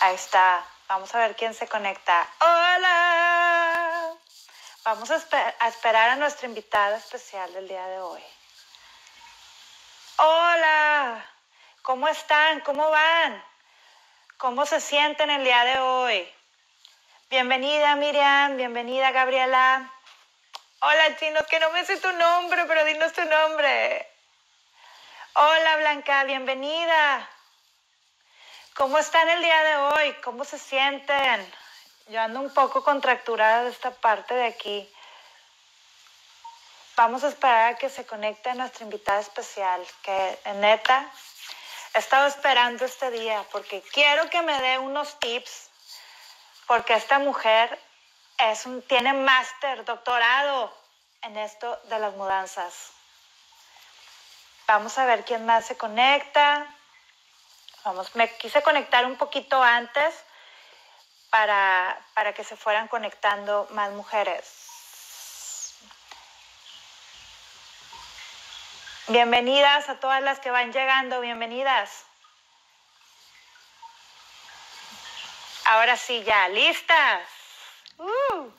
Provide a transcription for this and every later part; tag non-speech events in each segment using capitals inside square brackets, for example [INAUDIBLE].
Ahí está. Vamos a ver quién se conecta. Hola. Vamos a, esperar a nuestra invitada especial del día de hoy. Hola. ¿Cómo están? ¿Cómo van? ¿Cómo se sienten el día de hoy? Bienvenida Miriam, bienvenida Gabriela. Hola Chino, que no me sé tu nombre, pero dinos tu nombre. Hola Blanca, bienvenida. ¿Cómo están el día de hoy? ¿Cómo se sienten? Yo ando un poco contracturada de esta parte de aquí. Vamos a esperar a que se conecte nuestra invitada especial, que neta, he estado esperando este día porque quiero que me dé unos tips, porque esta mujer es un, tiene máster, doctorado en esto de las mudanzas. Vamos a ver quién más se conecta. Vamos, me quise conectar un poquito antes para, para que se fueran conectando más mujeres. Bienvenidas a todas las que van llegando, bienvenidas. Ahora sí, ya, listas. Uh.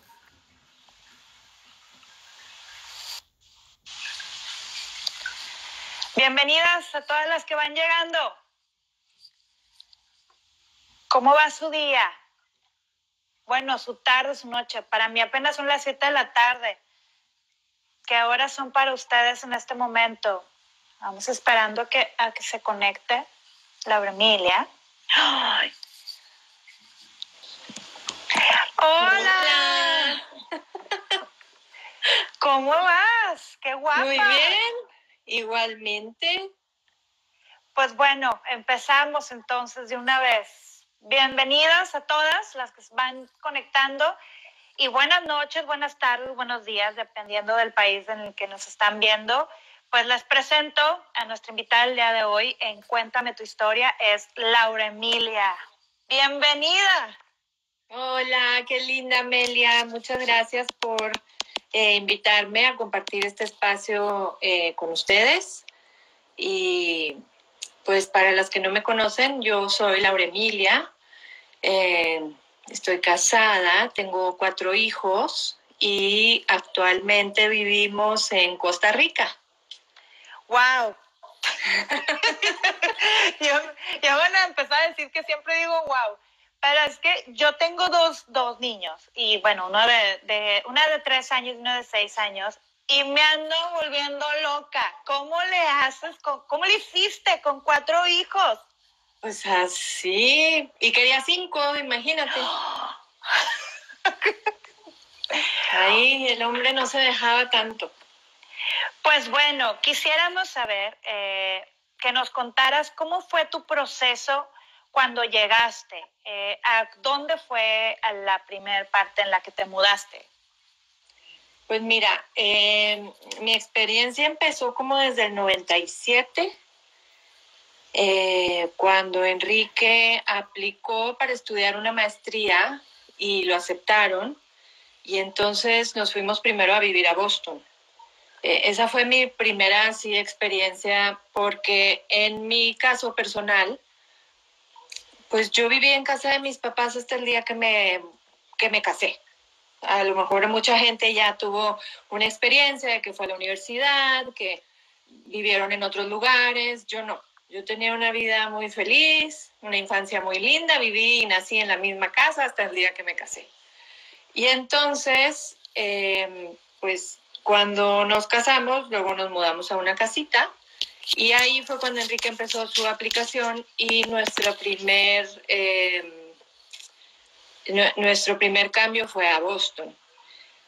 Bienvenidas a todas las que van llegando. ¿Cómo va su día? Bueno, su tarde, su noche. Para mí apenas son las 7 de la tarde. ¿Qué ahora son para ustedes en este momento? Vamos esperando que, a que se conecte Laura Emilia. ¡Hola! ¿Cómo vas? ¡Qué guapa! Muy bien, igualmente. Pues bueno, empezamos entonces de una vez. Bienvenidas a todas las que van conectando y buenas noches, buenas tardes, buenos días, dependiendo del país en el que nos están viendo. Pues les presento a nuestra invitada el día de hoy en Cuéntame tu historia, es Laura Emilia. Bienvenida. Hola, qué linda Amelia. Muchas gracias por eh, invitarme a compartir este espacio eh, con ustedes. Y pues para las que no me conocen, yo soy Laura Emilia, eh, estoy casada, tengo cuatro hijos y actualmente vivimos en Costa Rica. ¡Wow! [LAUGHS] yo, ya van a empezar a decir que siempre digo wow. Pero es que yo tengo dos, dos niños y bueno, uno de, de, una de tres años y uno de seis años y me ando volviendo loca. ¿Cómo le haces? ¿Cómo le hiciste con cuatro hijos? Pues así. Y quería cinco, imagínate. [LAUGHS] Ahí el hombre no se dejaba tanto. Pues bueno, quisiéramos saber eh, que nos contaras cómo fue tu proceso cuando llegaste. Eh, ¿A dónde fue la primera parte en la que te mudaste? Pues mira, eh, mi experiencia empezó como desde el 97, eh, cuando Enrique aplicó para estudiar una maestría y lo aceptaron, y entonces nos fuimos primero a vivir a Boston. Eh, esa fue mi primera experiencia porque en mi caso personal, pues yo viví en casa de mis papás hasta el día que me, que me casé a lo mejor mucha gente ya tuvo una experiencia de que fue a la universidad, que vivieron en otros lugares, yo no. Yo tenía una vida muy feliz, una infancia muy linda, viví y nací en la misma casa hasta el día que me casé. Y entonces, em, pues cuando nos casamos, luego nos mudamos a una casita y ahí fue cuando Enrique empezó su aplicación y nuestro primer... Eh, nuestro primer cambio fue a Boston.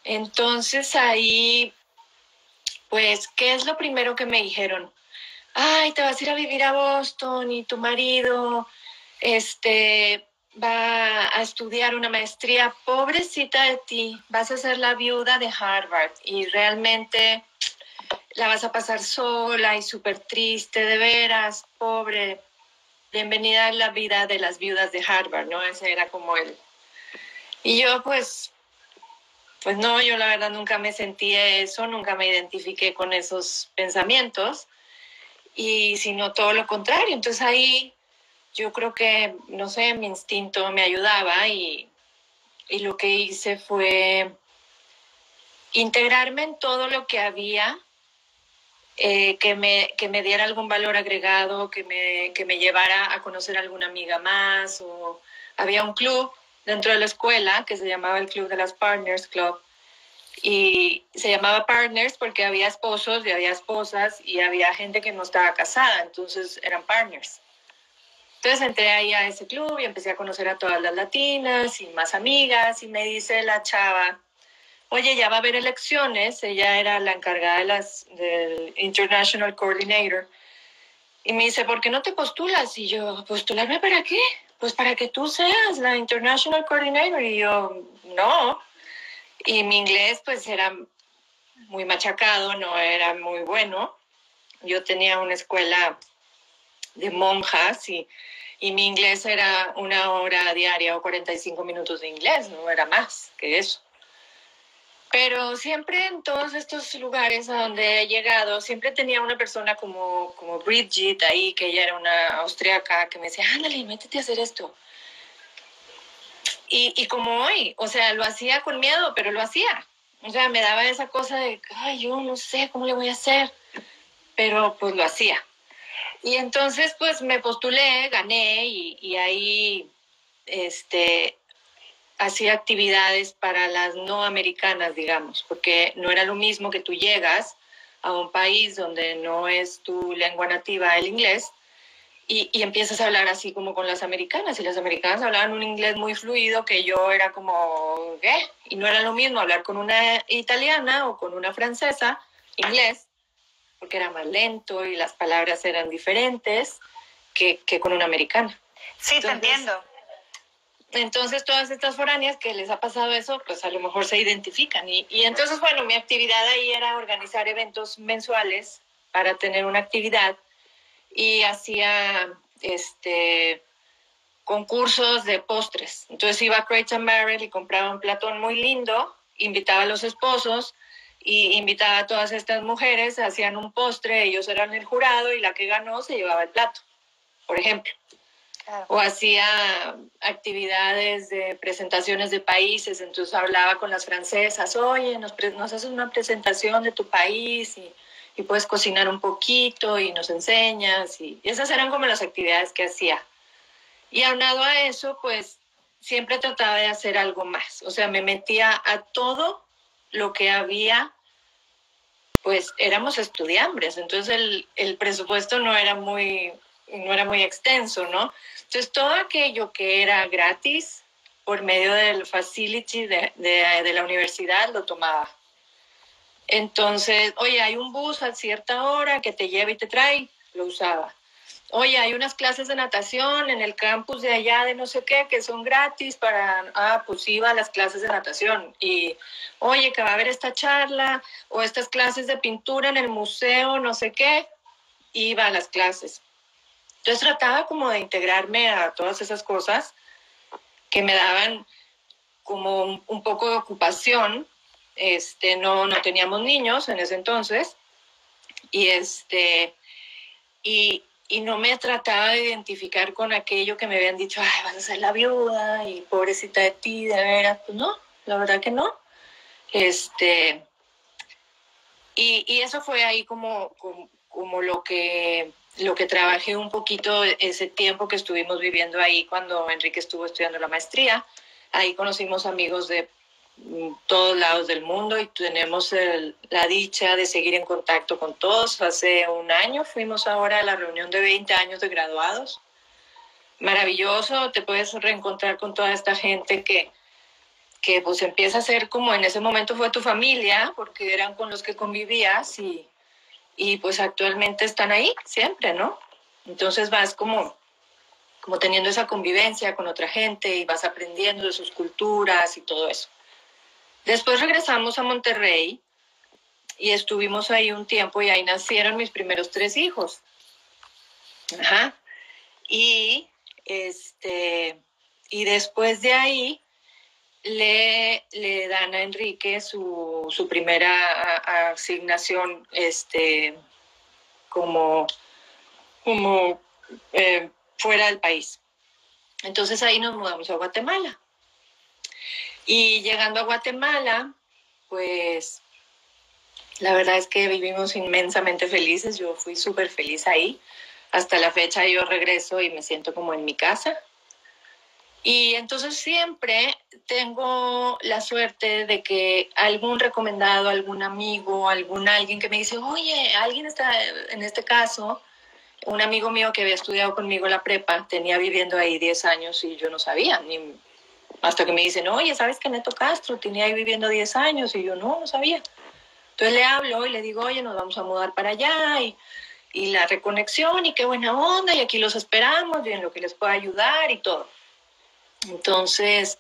Entonces ahí, pues, ¿qué es lo primero que me dijeron? Ay, te vas a ir a vivir a Boston y tu marido, este, va a estudiar una maestría. Pobrecita de ti, vas a ser la viuda de Harvard y realmente la vas a pasar sola y súper triste, de veras, pobre. Bienvenida a la vida de las viudas de Harvard, ¿no? Ese era como el, y yo pues, pues no, yo la verdad nunca me sentí eso, nunca me identifiqué con esos pensamientos y sino todo lo contrario. Entonces ahí yo creo que, no sé, mi instinto me ayudaba y, y lo que hice fue integrarme en todo lo que había eh, que, me, que me diera algún valor agregado, que me, que me llevara a conocer a alguna amiga más. O había un club dentro de la escuela que se llamaba el Club de las Partners Club. Y se llamaba Partners porque había esposos y había esposas y había gente que no estaba casada, entonces eran partners. Entonces entré ahí a ese club y empecé a conocer a todas las latinas y más amigas y me dice la chava, oye, ya va a haber elecciones, ella era la encargada de las, del International Coordinator, y me dice, ¿por qué no te postulas? Y yo, ¿postularme para qué? Pues para que tú seas la International Coordinator. Y yo, no. Y mi inglés pues era muy machacado, no era muy bueno. Yo tenía una escuela de monjas y, y mi inglés era una hora diaria o 45 minutos de inglés, no era más que eso. Pero siempre en todos estos lugares a donde he llegado, siempre tenía una persona como, como Bridget ahí, que ella era una austriaca, que me decía, ándale, métete a hacer esto. Y, y como hoy, o sea, lo hacía con miedo, pero lo hacía. O sea, me daba esa cosa de, ay, yo no sé cómo le voy a hacer, pero pues lo hacía. Y entonces, pues me postulé, gané y, y ahí, este, hacía actividades para las no americanas, digamos, porque no era lo mismo que tú llegas a un país donde no es tu lengua nativa el inglés y, y, empiezas a hablar así como con las americanas y las americanas hablaban un inglés muy fluido que yo era como, ¿qué? Y no era lo mismo hablar con una italiana o con una francesa inglés, porque era más lento y las palabras eran diferentes que, que con una americana. Sí, Entonces, te entiendo. Entonces, todas estas foráneas que les ha pasado eso, pues a lo mejor se identifican. Y, y, entonces, bueno, mi actividad ahí era organizar eventos mensuales para tener una actividad y hacía este, concursos de postres. Entonces iba a Crate and Barrel y compraba un platón muy lindo, invitaba a los esposos y invitaba a todas estas mujeres, hacían un postre, ellos eran el jurado y la que ganó se llevaba el plato, por ejemplo. O hacía actividades de presentaciones de países, entonces hablaba con las francesas, oye, nos, nos haces una presentación de tu país y, y, puedes cocinar un poquito y nos enseñas. Y, y esas eran como las actividades que hacía. Y aunado a eso, pues siempre trataba de hacer algo más. O sea, me metía a todo lo que había, pues éramos estudiantes, entonces el, el presupuesto no era muy no era muy extenso, ¿no? Entonces, todo aquello que era gratis por medio del facility de, de, la universidad lo tomaba. Entonces, oye, hay un bus a cierta hora que te lleva y te trae, lo usaba. Oye, hay unas clases de natación en el campus de allá de no sé qué que son gratis para, ah, pues iba a las clases de natación. Y, oye, que va a haber esta charla o estas clases de pintura en el museo, no sé qué, iba a las clases. Entonces trataba como de integrarme a todas esas cosas que me daban como un, poco de ocupación. Este, no, no teníamos niños en ese entonces y, este, y, y no me trataba de identificar con aquello que me habían dicho, ay, vas a ser la viuda y pobrecita de ti, de veras. Pues no, la verdad que no. Este, y, y eso fue ahí como, como, como lo que lo que trabajé un poquito ese tiempo que estuvimos viviendo ahí cuando Enrique estuvo estudiando la maestría. Ahí conocimos amigos de todos lados del mundo y tenemos la dicha de seguir en contacto con todos. Hace un año fuimos ahora a la reunión de 20 años de graduados. Maravilloso, te puedes reencontrar con toda esta gente que, que pues empieza a ser como en ese momento fue tu familia, porque eran con los que convivías y, y pues actualmente están ahí siempre, ¿no? Entonces vas como, como teniendo esa convivencia con otra gente y vas aprendiendo de sus culturas y todo eso. Después regresamos a Monterrey y estuvimos ahí un tiempo y ahí nacieron mis primeros tres hijos. Ajá. Y este y después de ahí le, le dan a Enrique su, su primera asignación este, como, como eh, fuera del país. Entonces ahí nos mudamos a Guatemala. Y llegando a Guatemala, pues la verdad es que vivimos inmensamente felices. Yo fui súper feliz ahí. Hasta la fecha yo regreso y me siento como en mi casa. Y entonces siempre tengo la suerte de que algún recomendado, algún amigo, algún alguien que me dice, oye, alguien está, en este caso, un amigo mío que había estudiado conmigo la prepa, tenía viviendo ahí 10 años y yo no sabía, ni, hasta que me dicen, oye, ¿sabes que Neto Castro tenía ahí viviendo 10 años? Y yo no, no sabía. Entonces le hablo y le digo, oye, nos vamos a mudar para allá y, y la reconexión y qué buena onda y aquí los esperamos y en lo que les pueda ayudar y todo. Entonces,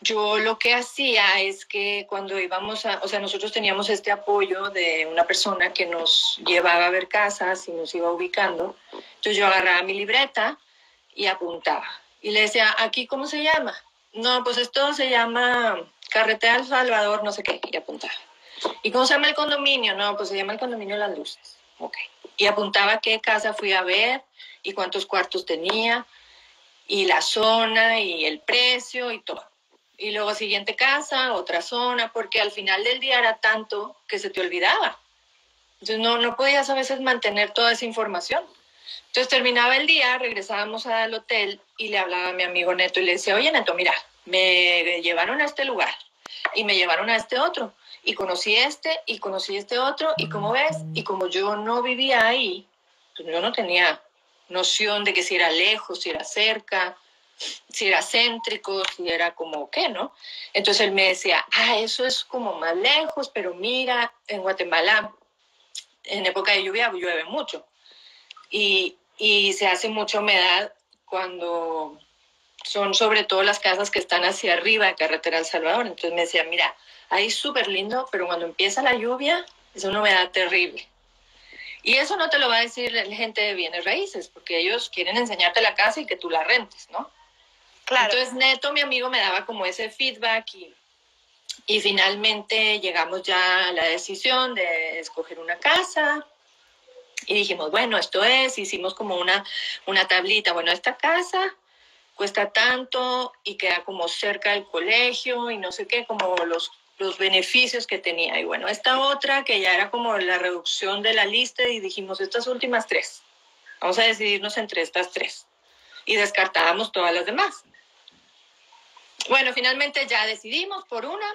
yo lo que hacía es que cuando íbamos a, o sea, nosotros teníamos este apoyo de una persona que nos llevaba a ver casas y nos iba ubicando. Entonces yo agarraba mi libreta y apuntaba. Y le decía, ¿aquí cómo se llama? No, pues esto se llama Carretera El Salvador, no sé qué, y apuntaba. ¿Y cómo se llama el condominio? No, pues se llama el condominio Las Luces. Ok. Y apuntaba qué casa fui a ver y cuántos cuartos tenía y la zona y el precio y todo. Y luego siguiente casa, otra zona, porque al final del día era tanto que se te olvidaba. Entonces no, no podías a veces mantener toda esa información. Entonces terminaba el día, regresábamos al hotel y le hablaba a mi amigo Neto y le decía, oye Neto, mira, me llevaron a este lugar y me llevaron a este otro y conocí este y conocí este otro y como ves, y como yo no vivía ahí, pues yo no tenía noción de que si era lejos, si era cerca, si era céntrico, si era como qué, ¿no? Entonces él me decía, ah, eso es como más lejos, pero mira, en Guatemala, en época de lluvia llueve mucho y, y se hace mucha humedad cuando son sobre todo las casas que están hacia arriba de Carretera El Salvador. Entonces me decía, mira, ahí súper lindo, pero cuando empieza la lluvia es una humedad terrible. Y eso no te lo va a decir la gente de bienes raíces, porque ellos quieren enseñarte la casa y que tú la rentes, ¿no? Claro. Entonces, Neto, mi amigo, me daba como ese feedback y, y finalmente llegamos ya a la decisión de escoger una casa. Y dijimos, bueno, esto es, hicimos como una, una tablita, bueno, esta casa cuesta tanto y queda como cerca del colegio y no sé qué, como los los beneficios que tenía. Y bueno, esta otra que ya era como la reducción de la lista y dijimos estas últimas tres. Vamos a decidirnos entre estas tres. Y descartábamos todas las demás. Bueno, finalmente ya decidimos por una.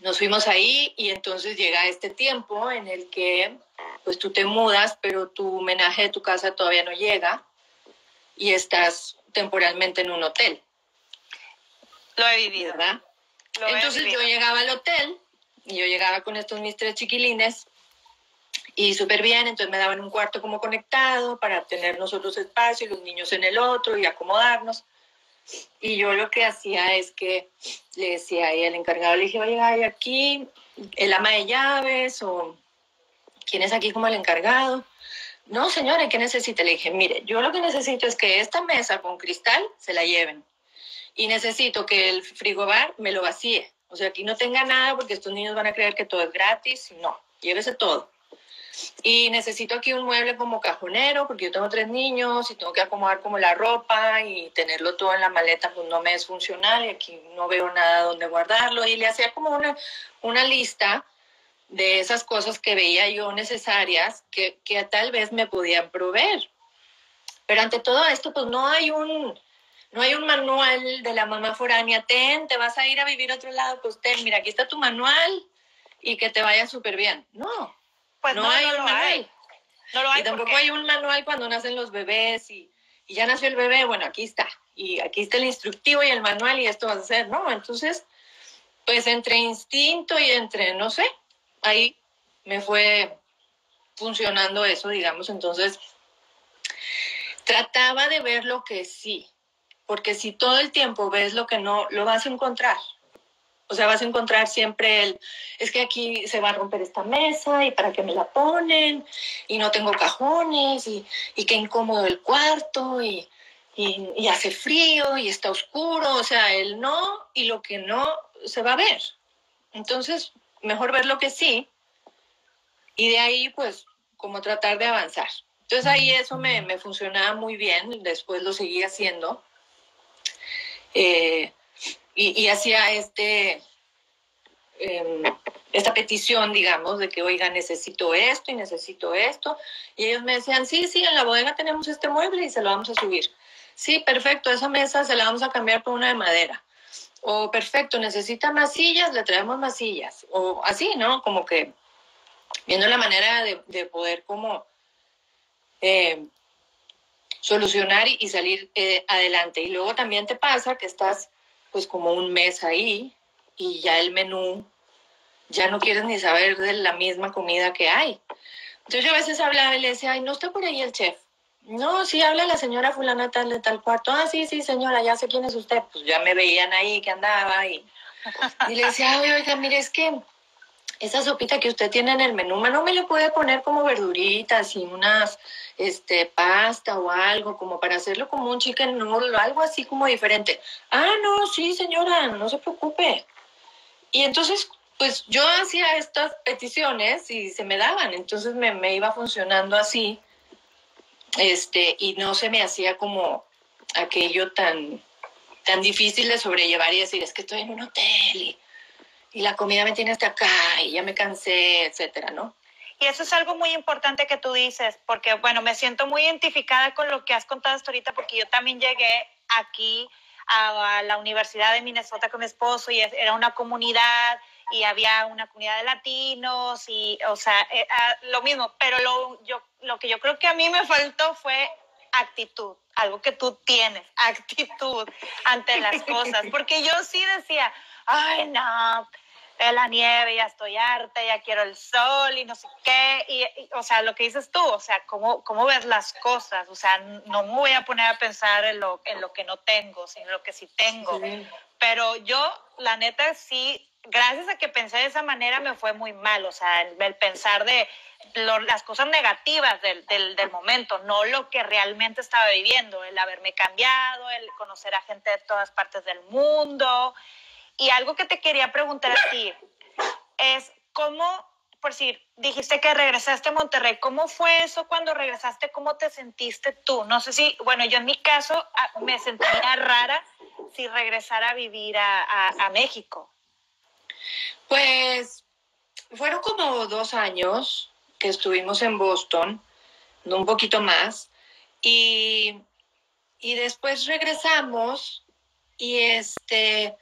Nos fuimos ahí y entonces llega este tiempo en el que pues tú te mudas, pero tu homenaje de tu casa todavía no llega y estás temporalmente en un hotel. Lo he vivido. ¿verdad? Entonces yo llegaba al hotel y yo llegaba con estos mis tres chiquilines y súper bien, entonces me daban un cuarto como conectado para tener nosotros espacio y los niños en el otro y acomodarnos. Y yo lo que hacía es que le decía ahí al encargado, le dije, oye, hay aquí el ama de llaves o quién es aquí como el encargado. No, señora, ¿qué necesita? Le dije, mire, yo lo que necesito es que esta mesa con cristal se la lleven y necesito que el frigobar me lo vacíe. O sea, aquí no tenga nada porque estos niños van a creer que todo es gratis. No, llévese todo. Y necesito aquí un mueble como cajonero porque yo tengo tres niños y tengo que acomodar como la ropa y tenerlo todo en la maleta, pues no me es funcional y aquí no veo nada donde guardarlo. Y le hacía como una, una lista de esas cosas que veía yo necesarias que, que tal vez me podían proveer. Pero ante todo esto, pues no hay un, no hay un manual de la mamá foránea, ten, te vas a ir a vivir a otro lado, pues ten, mira, aquí está tu manual y que te vaya súper bien. No, pues no, hay un manual. No lo hay y tampoco hay un manual cuando nacen los bebés y, y, ya nació el bebé, bueno, aquí está. Y aquí está el instructivo y el manual y esto vas a hacer, ¿no? Entonces, pues entre instinto y entre, no sé, ahí me fue funcionando eso, digamos. Entonces, trataba de ver lo que sí, porque si todo el tiempo ves lo que no, lo vas a encontrar. O sea, vas a encontrar siempre el, es que aquí se va a romper esta mesa y para qué me la ponen y no tengo cajones y, y qué incómodo el cuarto y, y, y, hace frío y está oscuro. O sea, el no y lo que no se va a ver. Entonces, mejor ver lo que sí y de ahí pues como tratar de avanzar. Entonces ahí eso me, me funcionaba muy bien, después lo seguí haciendo. Eh, y, hacía este, eh, esta petición, digamos, de que, oiga, necesito esto y necesito esto. Y ellos me decían, sí, sí, en la bodega tenemos este mueble y se lo vamos a subir. Sí, perfecto, esa mesa se la vamos a cambiar por una de madera. O perfecto, necesita más sillas, le traemos más sillas. O así, ¿no? Como que viendo la manera de, de poder como eh, solucionar y, salir eh, adelante. Y luego también te pasa que estás pues como un mes ahí y ya el menú, ya no quieres ni saber de la misma comida que hay. Entonces yo a veces hablaba y le decía, ay, no está por ahí el chef. No, sí, habla la señora fulana tal de tal cuarto. Ah, sí, sí, señora, ya sé quién es usted. Pues ya me veían ahí que andaba y, y le decía, ay, oiga, mire, es que esa sopita que usted tiene en el menú, no me le puede poner como verduritas y unas este, pasta o algo, como para hacerlo como un chicken noodle, algo así como diferente. Ah, no, sí, señora, no se preocupe. Y entonces, pues yo hacía estas peticiones y se me daban, entonces me, me iba funcionando así, este, y no se me hacía como aquello tan, tan difícil de sobrellevar y decir, es que estoy en un hotel y, y la comida me tiene hasta acá y ya me cansé, etcétera, ¿no? Y eso es algo muy importante que tú dices, porque bueno, me siento muy identificada con lo que has contado hasta ahorita, porque yo también llegué aquí a la Universidad de Minnesota con mi esposo y era una comunidad y había una comunidad de latinos y, o sea, eh, ah, lo mismo, pero lo, yo, lo que yo creo que a mí me faltó fue actitud, algo que tú tienes, [LAUGHS] actitud ante las cosas, porque yo sí decía, ay, no, la nieve, ya estoy harta, ya quiero el sol y no sé qué. Y, o sea, lo que dices tú, o sea, ¿cómo, cómo ves las cosas. O sea, no me voy a poner a pensar en lo, en lo que no tengo, sino en lo que sí tengo. Pero yo, la neta, sí, gracias a que pensé de esa manera, me fue muy mal. O sea, el, pensar de las cosas negativas del, del, momento, no lo que realmente estaba viviendo, el haberme cambiado, el conocer a gente de todas partes del mundo, y algo que te quería preguntar a ti es cómo, por si dijiste que regresaste a Monterrey, ¿cómo fue eso cuando regresaste? ¿Cómo te sentiste tú? No sé si, bueno, yo en mi caso ah, me sentía rara si regresara a vivir a, a, México. Pues fueron como dos años que estuvimos en Boston, un poquito más, y, y después regresamos y este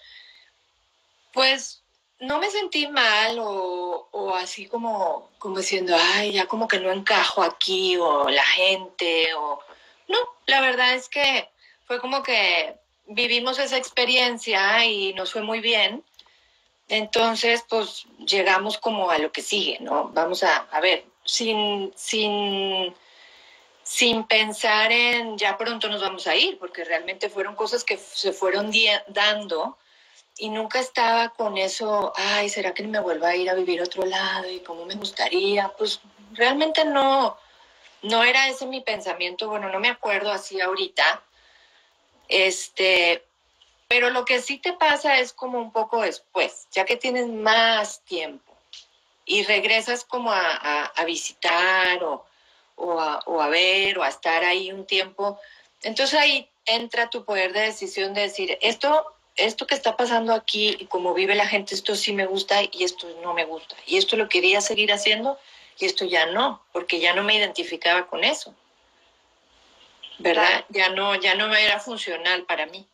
pues no me sentí mal o, o, así como, como diciendo, ay, ya como que no encajo aquí o la gente o... No, la verdad es que fue como que vivimos esa experiencia y nos fue muy bien. Entonces, pues llegamos como a lo que sigue, ¿no? Vamos a, a ver, sin, sin, sin pensar en ya pronto nos vamos a ir, porque realmente fueron cosas que se fueron dando y nunca estaba con eso, ay, ¿será que me vuelva a ir a vivir a otro lado y cómo me gustaría? Pues realmente no, no era ese mi pensamiento, bueno, no me acuerdo así ahorita, este, pero lo que sí te pasa es como un poco después, ya que tienes más tiempo y regresas como a, a, visitar o, o, a, o a ver o a estar ahí un tiempo, entonces ahí entra tu poder de decisión de decir, esto esto que está pasando aquí y cómo vive la gente, esto sí me gusta y esto no me gusta. Y esto lo quería seguir haciendo y esto ya no, porque ya no me identificaba con eso. ¿Verdad? Ya no, ya no era funcional para mí.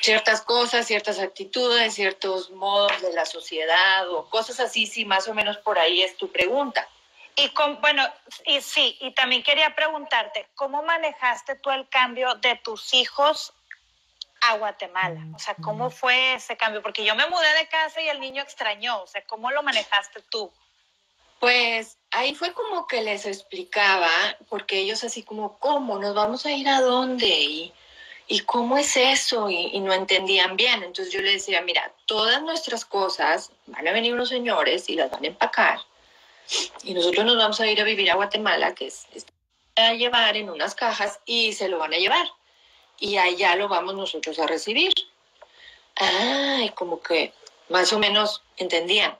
Ciertas cosas, ciertas actitudes, ciertos modos de la sociedad o cosas así, sí, más o menos por ahí es tu pregunta. Y con, bueno, y sí, y también quería preguntarte, ¿cómo manejaste tú el cambio de tus hijos a Guatemala? O sea, ¿cómo fue ese cambio? Porque yo me mudé de casa y el niño extrañó, o sea, ¿cómo lo manejaste tú? Pues ahí fue como que les explicaba, porque ellos así como, ¿cómo? ¿Nos vamos a ir a dónde? ¿Y, y cómo es eso? Y, no entendían bien. Entonces yo les decía, mira, todas nuestras cosas van a venir unos señores y las van a empacar. Y nosotros nos vamos a ir a vivir a Guatemala, que es, es a llevar en unas cajas y se lo van a llevar y allá lo vamos nosotros a recibir. Ay, como que más o menos entendían.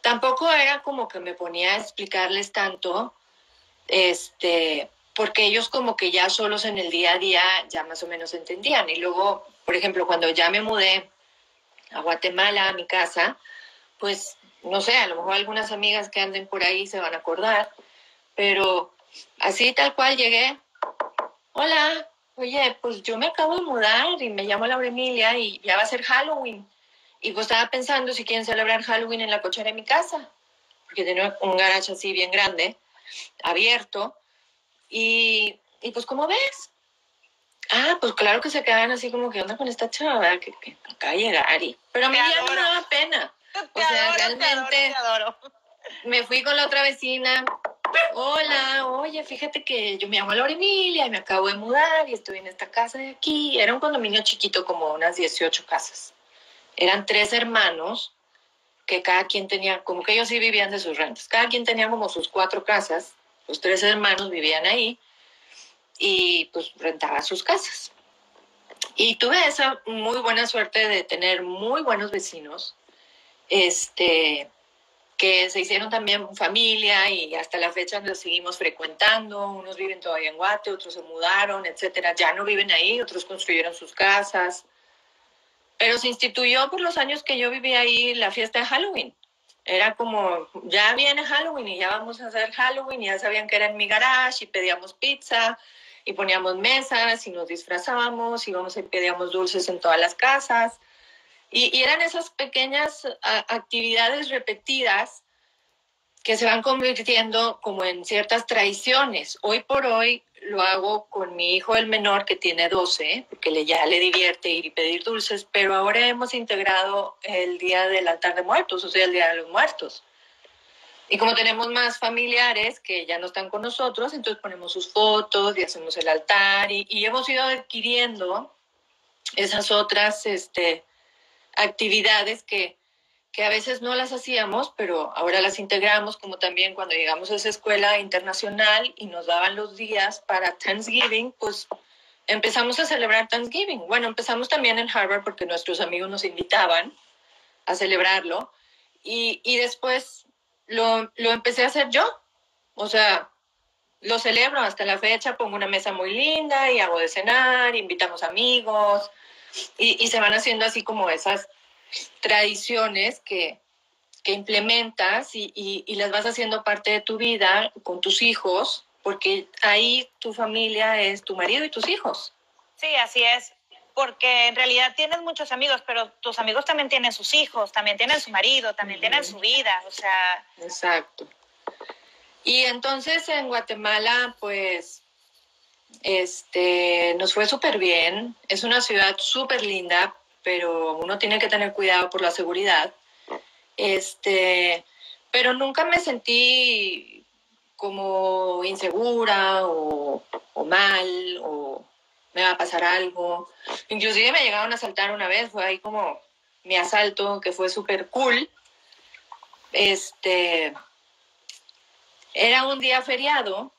Tampoco era como que me ponía a explicarles tanto este, porque ellos como que ya solos en el día a día ya más o menos entendían. Y luego, por ejemplo, cuando ya me mudé a Guatemala, a mi casa, pues no sé, a lo mejor algunas amigas que anden por ahí se van a acordar, pero así tal cual llegué, hola, oye, pues yo me acabo de mudar y me llamo Laura Emilia y ya va a ser Halloween. Y pues estaba pensando si quieren celebrar Halloween en la cochera de mi casa, porque tenía un garage así bien grande, abierto. Y, y pues, ¿cómo ves? Ah, pues claro que se quedan así como que onda con esta chava que, que acaba de llegar. Y, pero a mí ya no me daba pena. [LAUGHS] Te o sea, realmente me fui con la otra vecina. Hola, oye, fíjate que yo me llamo Laura Emilia y me acabo de mudar y estoy en esta casa de aquí. Era un condominio chiquito, como unas 18 casas. Eran tres hermanos que cada quien tenía, como que ellos sí vivían de sus rentas. Cada quien tenía como sus cuatro casas. Los tres hermanos vivían ahí y pues rentaba sus casas. Y tuve esa muy buena suerte de tener muy buenos vecinos este, que se hicieron también familia y hasta la fecha los seguimos frecuentando. Unos viven todavía en Guate, otros se mudaron, etcétera. Ya no viven ahí, otros construyeron sus casas. Pero se instituyó por los años que yo viví ahí la fiesta de Halloween. Era como, ya viene Halloween y ya vamos a hacer Halloween, y ya sabían que era en mi garage y pedíamos pizza y poníamos mesas y nos disfrazábamos, íbamos y pedíamos dulces en todas las casas. Y, eran esas pequeñas actividades repetidas que se van convirtiendo como en ciertas tradiciones. Hoy por hoy lo hago con mi hijo el menor que tiene 12, porque le, ya le divierte ir y pedir dulces, pero ahora hemos integrado el Día del Altar de Muertos, o sea, el Día de los Muertos. Y como tenemos más familiares que ya no están con nosotros, entonces ponemos sus fotos y hacemos el altar y, y hemos ido adquiriendo esas otras este, actividades que, que a veces no las hacíamos, pero ahora las integramos, como también cuando llegamos a esa escuela internacional y nos daban los días para Thanksgiving, pues empezamos a celebrar Thanksgiving. Bueno, empezamos también en Harvard porque nuestros amigos nos invitaban a celebrarlo y, y después lo, lo empecé a hacer yo. O sea, lo celebro hasta la fecha, pongo una mesa muy linda y hago de cenar, invitamos amigos, y, se van haciendo así como esas tradiciones que, que implementas y, y, las vas haciendo parte de tu vida con tus hijos, porque ahí tu familia es tu marido y tus hijos. Sí, así es, porque en realidad tienes muchos amigos, pero tus amigos también tienen sus hijos, también tienen su marido, también tienen su vida, o sea... Exacto. Y entonces en Guatemala, pues este, nos fue súper bien. Es una ciudad súper linda, pero uno tiene que tener cuidado por la seguridad. Este, pero nunca me sentí como insegura o, o mal o me va a pasar algo. Inclusive me llegaron a asaltar una vez, fue ahí como mi asalto que fue súper cool. Este, era un día feriado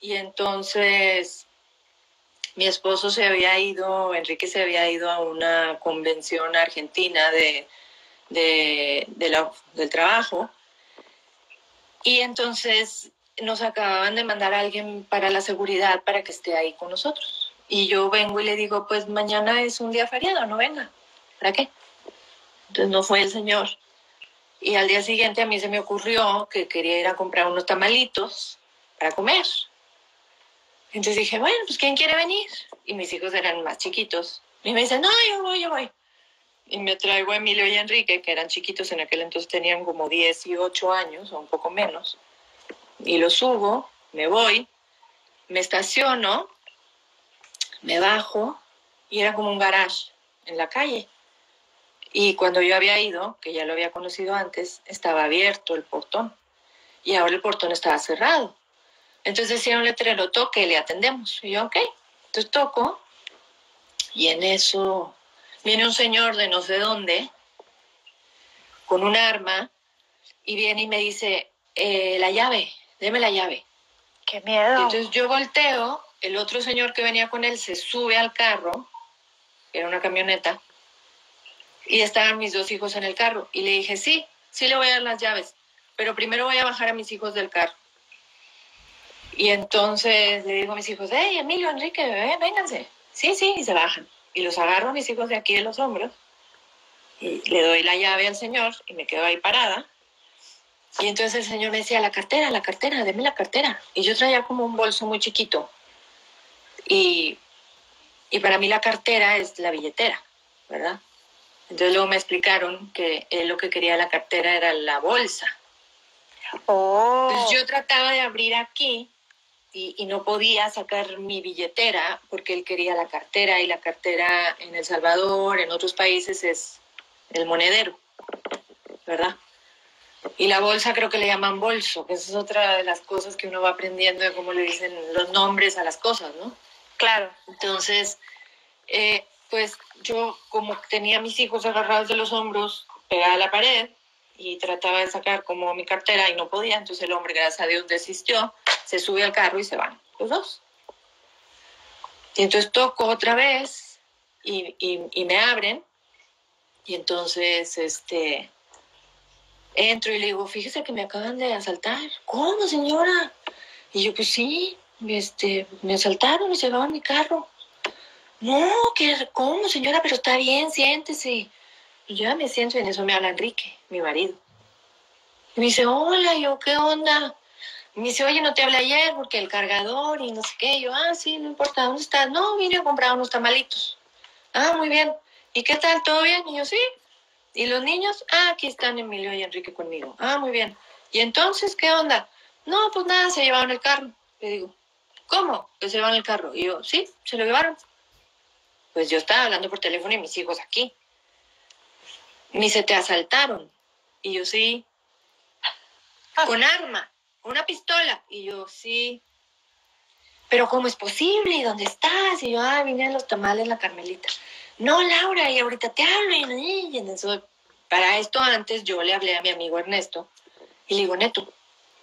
y entonces mi esposo se había ido, Enrique se había ido a una convención argentina de, de, del trabajo y entonces nos acababan de mandar a alguien para la seguridad para que esté ahí con nosotros. Y yo vengo y le digo, pues mañana es un día feriado, no venga. ¿Para qué? Entonces no fue el señor. Y al día siguiente a mí se me ocurrió que quería ir a comprar unos tamalitos para comer. Entonces dije, bueno, pues ¿quién quiere venir? Y mis hijos eran más chiquitos. Y me dicen, no, yo voy, yo voy. Y me traigo a Emilio y Enrique, que eran chiquitos en aquel entonces, tenían como 18 años o un poco menos. Y los subo, me voy, me estaciono, me bajo y era como un garage en la calle. Y cuando yo había ido, que ya lo había conocido antes, estaba abierto el portón. Y ahora el portón estaba cerrado. Entonces decía un letrero, toque, le atendemos. Y yo, ok. Entonces toco y en eso viene un señor de no sé dónde con un arma y viene y me dice, eh, la llave, deme la llave. Qué miedo. entonces yo volteo, el otro señor que venía con él se sube al carro, era una camioneta, y estaban mis dos hijos en el carro. Y le dije, sí, sí le voy a dar las llaves, pero primero voy a bajar a mis hijos del carro. Y entonces le digo a mis hijos, hey, Emilio, Enrique, eh, vénganse. Sí, sí, y se bajan. Y los agarro a mis hijos de aquí de los hombros y le doy la llave al señor y me quedo ahí parada. Y entonces el señor me decía, la cartera, la cartera, deme la cartera. Y yo traía como un bolso muy chiquito. Y, y para mí la cartera es la billetera, ¿verdad? Entonces luego me explicaron que él lo que quería la cartera era la bolsa. Oh. Entonces yo trataba de abrir aquí y, y, no podía sacar mi billetera porque él quería la cartera y la cartera en El Salvador, en otros países es el monedero, ¿verdad? Y la bolsa creo que le llaman bolso, que esa es otra de las cosas que uno va aprendiendo de cómo le dicen los nombres a las cosas, ¿no? Claro. Entonces, eh, pues yo como tenía a mis hijos agarrados de los hombros, pegada a la pared, y trataba de sacar como mi cartera y no podía, entonces el hombre, gracias a Dios, desistió, se sube al carro y se van los dos. Y entonces toco otra vez y, y, me abren, y entonces, este, entro y le digo, fíjese que me acaban de asaltar. ¿Cómo, señora? Y yo, pues sí, este, me asaltaron y se llevaban mi carro. No, ¿qué, ¿cómo, señora? Pero está bien, siéntese. Y yo ya me siento y en eso me habla Enrique, mi marido. Y me dice, hola, yo, ¿qué onda? Y me dice, oye, no te hablé ayer porque el cargador y no sé qué. Y yo, ah, sí, no importa, ¿dónde estás? No, vine a comprar unos tamalitos. Ah, muy bien. ¿Y qué tal? ¿Todo bien? Y yo, sí. ¿Y los niños? Ah, aquí están Emilio y Enrique conmigo. Ah, muy bien. ¿Y entonces qué onda? No, pues nada, se llevaron el carro. Le digo, ¿cómo? Que se llevaron el carro. Y yo, sí, se lo llevaron. Pues yo estaba hablando por teléfono y mis hijos aquí. Ni se te asaltaron. Y yo, sí. Con arma, una pistola. Y yo, sí. Pero ¿cómo es posible? ¿Y dónde estás? Y yo, ah, vine a los tamales la Carmelita no, Laura, y ahorita te hablo. Y, y eso, para esto antes yo le hablé a mi amigo Ernesto y le digo, Neto,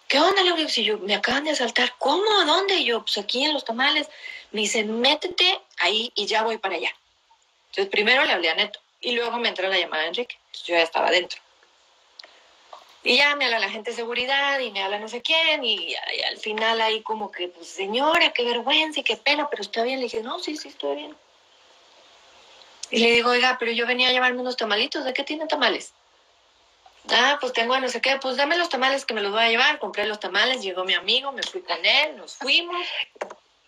¿qué onda, Laura? Si yo, me acaban de asaltar, ¿cómo? ¿Dónde? Y yo, pues aquí en los tamales. Me dice, métete ahí y ya voy para allá. Entonces primero le hablé a Neto y luego me entra la llamada de Enrique. Entonces yo ya estaba adentro. Y ya me habla la gente de seguridad y me habla no sé quién y, al final ahí como que, pues señora, qué vergüenza y qué pena, pero está bien. Le dije, no, sí, sí, estoy bien. Y le digo, oiga, pero yo venía a llevarme unos tamalitos, ¿de qué tienen tamales? Ah, pues tengo no sé qué, pues dame los tamales que me los voy a llevar. Compré los tamales, llegó mi amigo, me fui con él, nos fuimos.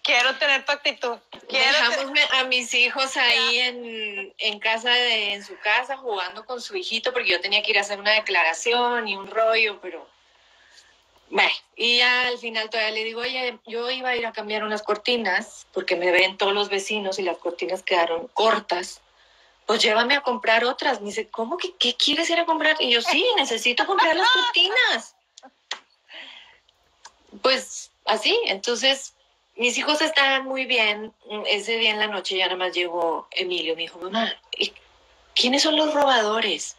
Quiero tener tu actitud. Quiero Dejamos tener... a mis hijos ahí en, en casa, de, en su casa, jugando con su hijito, porque yo tenía que ir a hacer una declaración y un rollo, pero... Bueno, y ya al final todavía le digo, oye, yo iba a ir a cambiar unas cortinas, porque me ven todos los vecinos y las cortinas quedaron cortas pues llévame a comprar otras. Me dice, ¿cómo que qué quieres ir a comprar? Y yo, sí, [LAUGHS] necesito comprar las cortinas. Pues así, entonces mis hijos estaban muy bien. Ese día en la noche ya nada más llegó Emilio, me dijo, mamá, ¿quiénes son los robadores?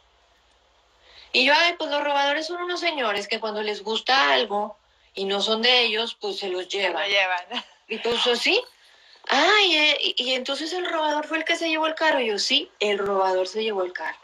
Y yo, ay, pues los robadores son unos señores que cuando les gusta algo y no son de ellos, pues se los llevan. Se lo llevan. Y pues así, Ay, eh, y, y, entonces el robador fue el que se llevó el carro. Y yo, sí, el robador se llevó el carro.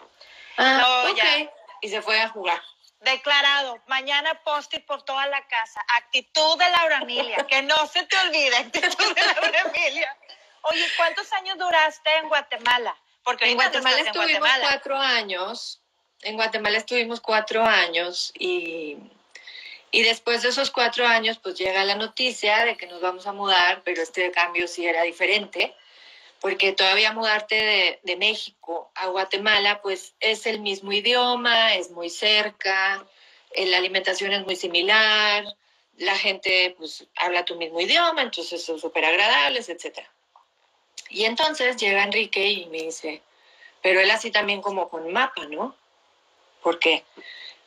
Ah, no, ok. Ya. Y se fue a jugar. Declarado, mañana post por toda la casa. Actitud de Laura Emilia, que no se te olvide, actitud de Laura Emilia. Oye, ¿cuántos años duraste en Guatemala? Porque en Guatemala estuvimos en Guatemala. cuatro años. En Guatemala estuvimos cuatro años y y después de esos cuatro años, pues llega la noticia de que nos vamos a mudar, pero este cambio sí era diferente, porque todavía mudarte de, de México a Guatemala, pues es el mismo idioma, es muy cerca, eh, la alimentación es muy similar, la gente pues habla tu mismo idioma, entonces son súper agradables, etc. Y entonces llega Enrique y me dice, pero él así también como con mapa, ¿no? Porque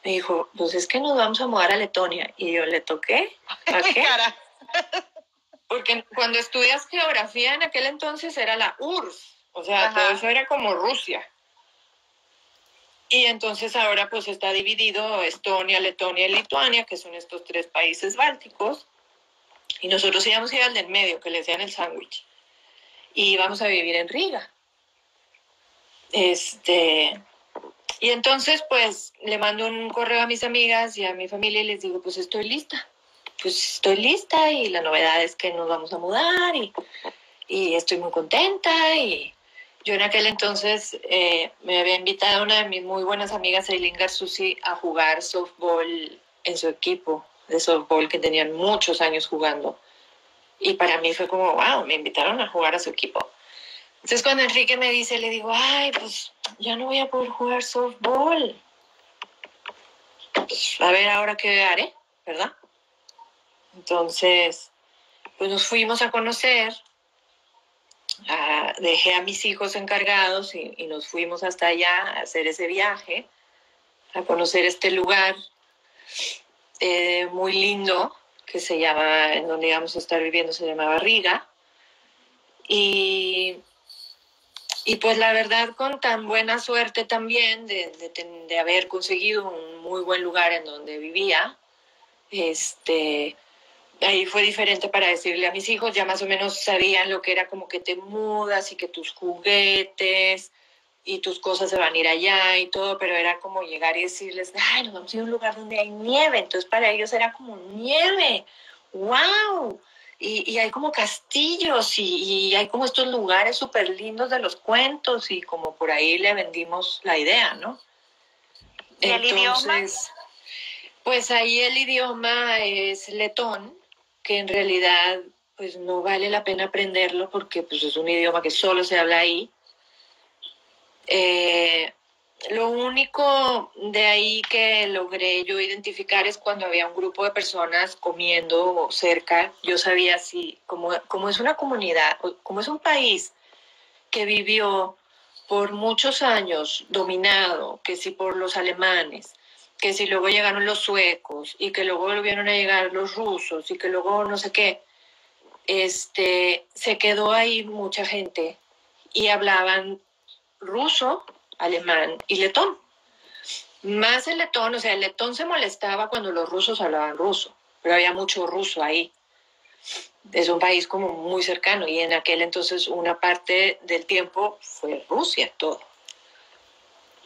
me dijo, pues es que nos vamos a mudar a Letonia. Y yo le toqué. ¿A [LAUGHS] qué? Porque cuando estudias geografía en aquel entonces era la URSS, o sea, Ajá. todo eso era como Rusia. Y entonces ahora pues está dividido Estonia, Letonia y Lituania, que son estos tres países bálticos. Y nosotros íbamos a ir al del medio, que le decían el sándwich. Y íbamos a vivir en Riga. Este, y entonces, pues, le mando un correo a mis amigas y a mi familia y les digo, pues estoy lista. Pues estoy lista y la novedad es que nos vamos a mudar y, estoy muy contenta y yo en aquel entonces eh, me había invitado una de mis muy buenas amigas, Eileen Garzusi, a jugar softball en su equipo de softball que tenían muchos años jugando. Y para mí fue como, wow, me invitaron a jugar a su equipo. Entonces cuando Enrique me dice, le digo, ay, pues ya no voy a poder jugar softball. Pues, a ver ahora qué haré, ¿verdad? Entonces, pues nos fuimos a conocer dejé a mis hijos encargados y, nos fuimos hasta allá a hacer ese viaje, a conocer este lugar eh, muy lindo que se llama, en donde íbamos a estar viviendo, se llama Riga. Y, y pues la verdad con tan buena suerte también de, de, de haber conseguido un muy buen lugar en donde vivía, este, ahí fue diferente para decirle a mis hijos, ya más o menos sabían lo que era como que te mudas y que tus juguetes y tus cosas se van a ir allá y todo, pero era como llegar y decirles, ay, nos vamos a ir a un lugar donde hay nieve, entonces para ellos era como nieve, wow, y, y hay como castillos y, y hay como estos lugares súper lindos de los cuentos y como por ahí le vendimos la idea, ¿no? ¿Y el idioma? Pues ahí el idioma es letón, que en realidad pues no vale la pena aprenderlo porque pues es un idioma que solo se habla ahí. Eh, lo único de ahí que logré yo identificar es cuando había un grupo de personas comiendo cerca. Yo sabía si, como, como es una comunidad, como es un país que vivió por muchos años dominado, que si por los alemanes, que si luego llegaron los suecos y que luego volvieron a llegar los rusos y que luego no sé qué, este, se quedó ahí mucha gente y hablaban ruso, alemán y letón. Más el letón, o sea, el letón se molestaba cuando los rusos hablaban ruso, pero había mucho ruso ahí. Es un país como muy cercano y en aquel entonces una parte del tiempo fue Rusia, todo.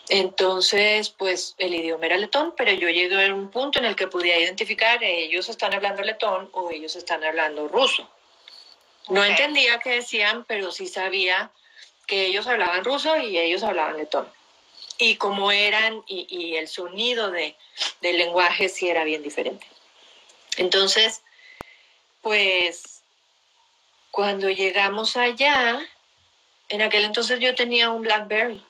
Entonces, pues el idioma era letón, pero yo llegué a un punto en el que podía identificar ellos están hablando letón o ellos están hablando ruso. No entendía qué decían, pero sí sabía que ellos hablaban ruso y ellos hablaban letón. Y cómo eran y, y el sonido de, del lenguaje sí era bien diferente. Entonces, pues cuando llegamos allá, en aquel entonces yo tenía un Blackberry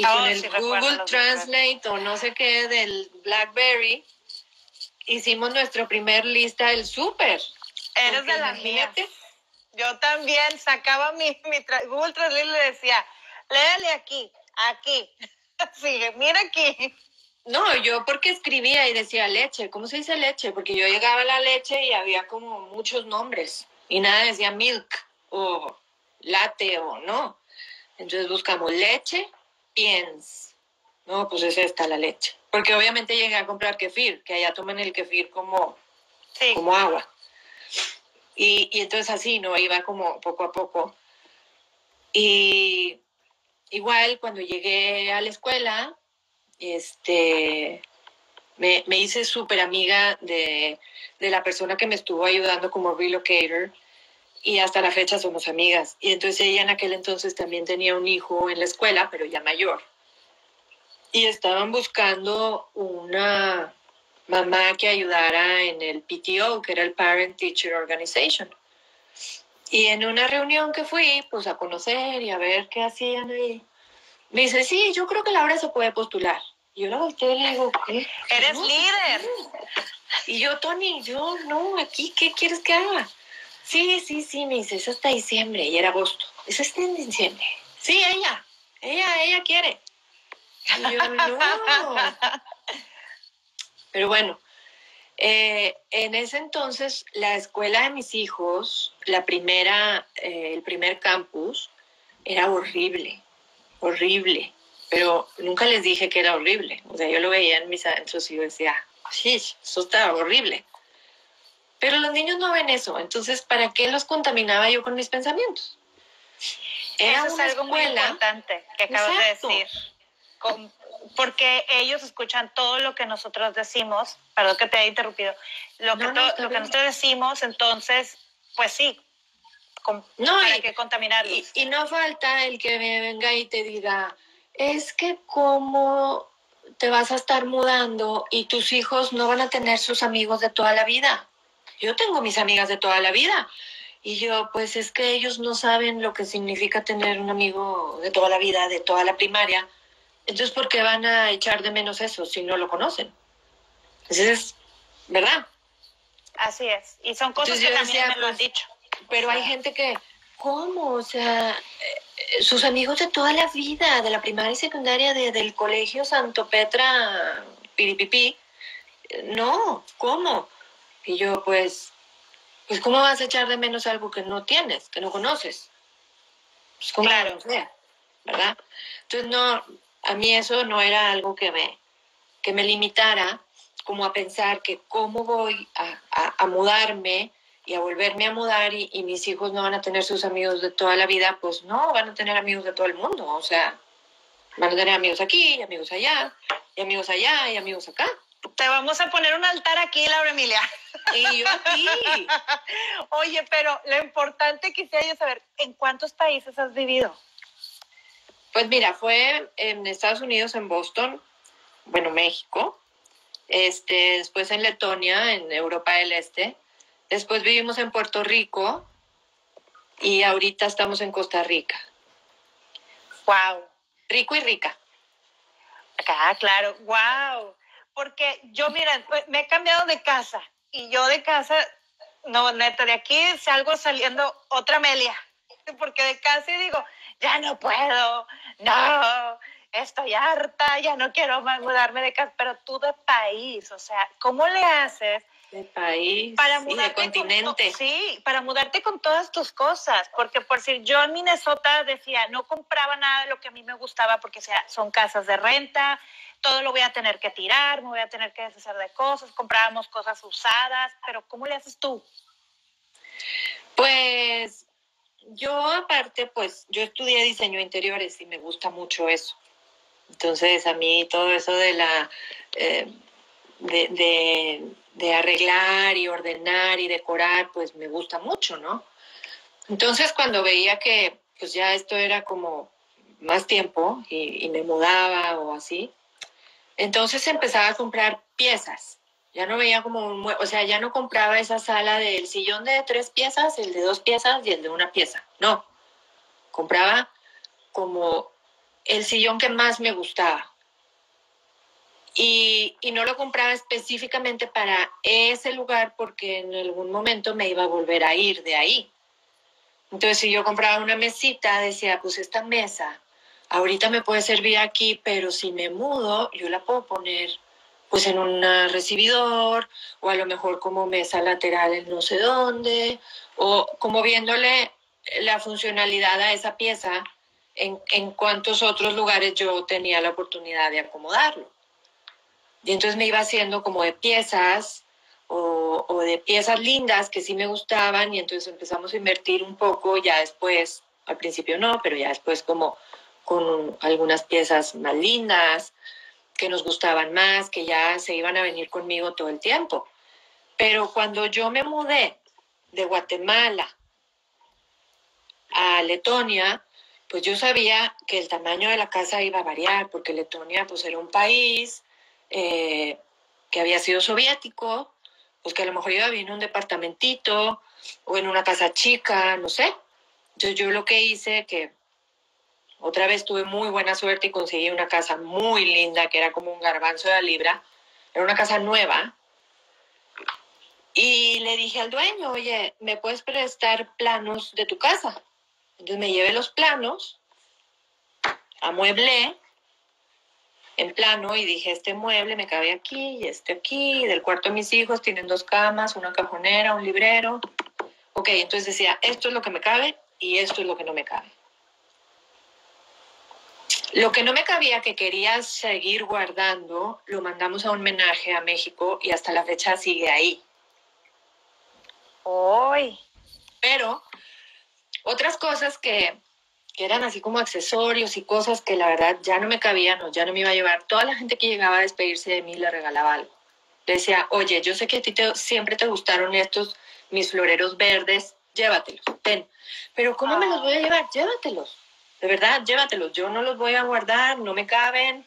y con Oh, el sí, recuerdo Google Translate o no sé qué del BlackBerry, hicimos nuestra primer lista del súper. Eres de las mías. Yo también sacaba mi, mi tra- Google Translate y le decía, léale aquí, aquí. [LAUGHS] Sigue, mira aquí. No, yo porque escribía y decía leche. ¿Cómo se dice leche? Porque yo llegaba a la leche y había como muchos nombres y nada decía milk o latte o no. Entonces buscamos leche, piens. No, pues es esta la leche. Porque obviamente llegué a comprar kefir, que allá toman el kefir como Sí. como agua. Y, y entonces así, ¿no? Iba como poco a poco. Y igual cuando llegué a la escuela, este, me, me hice súper amiga de, de la persona que me estuvo ayudando como relocator y hasta la fecha somos amigas. Y entonces ella en aquel entonces también tenía un hijo en la escuela, pero ya mayor. Y estaban buscando una mamá que ayudara en el PTO, que era el Parent Teacher Organization. Y en una reunión que fui, pues a conocer y a ver qué hacían ahí, me dice, sí, yo creo que Laura se puede postular. Y yo la volteé y le digo, ¿qué? Eres No, líder. y yo, Tony, yo no, aquí, ¿qué quieres que haga? Sí, sí, sí, me dice, es hasta diciembre y era agosto. Es hasta en diciembre. Sí, ella, ella, ella quiere. Y yo, no. [LAUGHS] Pero bueno, eh, en ese entonces la escuela de mis hijos, la primera, eh, el primer campus, era horrible, horrible. Pero nunca les dije que era horrible. O sea, yo lo veía en mis adentros y yo decía, sí, eso está horrible. Pero los niños no ven eso. Entonces, ¿para qué los contaminaba yo con mis pensamientos? Era Eso es algo muy importante que acabas Exacto. de decir. porque ellos escuchan todo lo que nosotros decimos, perdón que te haya interrumpido, lo que, lo que nosotros decimos, entonces, pues sí, no, hay que contaminarlos. Y, no falta el que me venga y te diga, es que cómo te vas a estar mudando y tus hijos no van a tener sus amigos de toda la vida. Yo tengo mis amigas de toda la vida. Y yo, pues es que ellos no saben lo que significa tener un amigo de toda la vida, de toda la primaria. Entonces, ¿por qué van a echar de menos eso si no lo conocen? Entonces, ¿verdad? Así es. Y son cosas que también me lo han pues, dicho. Pero hay gente que, ¿cómo? O sea, eh, sus amigos de toda la vida, de la primaria y secundaria, de, del colegio Santo Petra, piripipi, no, ¿cómo? Y yo, pues, pues, ¿cómo vas a echar de menos algo que no tienes, que no conoces? Pues, claro. ¿verdad? Entonces, no, a mí eso no era algo que me, que me limitara como a pensar que cómo voy a, a mudarme y a volverme a mudar y, mis hijos no van a tener sus amigos de toda la vida, pues no, van a tener amigos de todo el mundo, o sea, van a tener amigos aquí, y amigos allá, y amigos allá, y amigos acá. Te vamos a poner un altar aquí, Laura Emilia. Y yo aquí. [LAUGHS] Oye, pero lo importante quisiera yo saber, ¿en cuántos países has vivido? Pues mira, fue en Estados Unidos, en Boston, bueno, México, este, después en Letonia, en Europa del Este, Después vivimos en Puerto Rico y ahorita estamos en Costa Rica. Wow. Rico y rica. Ah, claro, wow. Porque yo, mira, me he cambiado de casa y yo de casa, no, neta, de aquí salgo saliendo otra Amelia. Porque de casa y digo, ya no puedo, no, estoy harta, ya no quiero más mudarme de casa, pero tú de país, o sea, ¿cómo le haces de país para y de continente. sí, para mudarte con todas tus cosas, porque por si yo en Minnesota decía, no compraba nada de lo que a mí me gustaba porque sea, son casas de renta, todo lo voy a tener que tirar, me voy a tener que deshacer de cosas, comprábamos cosas usadas, pero ¿cómo le haces tú? Pues yo aparte, pues yo estudié diseño interiores y me gusta mucho eso. Entonces a mí todo eso de la... Eh, de de arreglar y ordenar y decorar, pues me gusta mucho, ¿no? Entonces cuando veía que pues ya esto era como más tiempo y, me mudaba o así, entonces empezaba a comprar piezas. Ya no veía como un, o sea, ya no compraba esa sala del sillón de tres piezas, el de dos piezas y el de una pieza. No, compraba como el sillón que más me gustaba y, no lo compraba específicamente para ese lugar porque en algún momento me iba a volver a ir de ahí. Entonces, si yo compraba una mesita, decía, pues esta mesa ahorita me puede servir aquí, pero si me mudo, yo la puedo poner pues en un recibidor o a lo mejor como mesa lateral en no sé dónde o como viéndole la funcionalidad a esa pieza en, en cuántos otros lugares yo tenía la oportunidad de acomodarlo. Y entonces me iba haciendo como de piezas o, de piezas lindas que sí me gustaban y entonces empezamos a invertir un poco, ya después, al principio no, pero ya después como con algunas piezas más lindas, que nos gustaban más, que ya se iban a venir conmigo todo el tiempo. Pero cuando yo me mudé de Guatemala a Letonia, pues yo sabía que el tamaño de la casa iba a variar, porque Letonia pues era un país eh, que había sido soviético, pues que a lo mejor iba a vivir en un departamentito o en una casa chica, no sé. Entonces yo lo que hice, que otra vez tuve muy buena suerte y conseguí una casa muy linda, que era como un garbanzo de la libra, era una casa nueva. Y le dije al dueño, oye, ¿me puedes prestar planos de tu casa? Entonces me llevé los planos, amueblé en plano y dije, este mueble me cabe aquí y este aquí, del cuarto de mis hijos tienen dos camas, una cajonera, un librero. Ok, entonces decía, esto es lo que me cabe y esto es lo que no me cabe. Lo que no me cabía, que quería seguir guardando, lo mandamos a un homenaje a México y hasta la fecha sigue ahí. Hoy. Pero otras cosas que, que eran así como accesorios y cosas que la verdad ya no me cabían o ya no me iba a llevar. Toda la gente que llegaba a despedirse de mí le regalaba algo. Le decía, oye, yo sé que a ti siempre te gustaron estos, mis floreros verdes, llévatelos, ten. Pero ¿cómo me los voy a llevar? Llévatelos. De verdad, llévatelos. Yo no los voy a guardar, no me caben,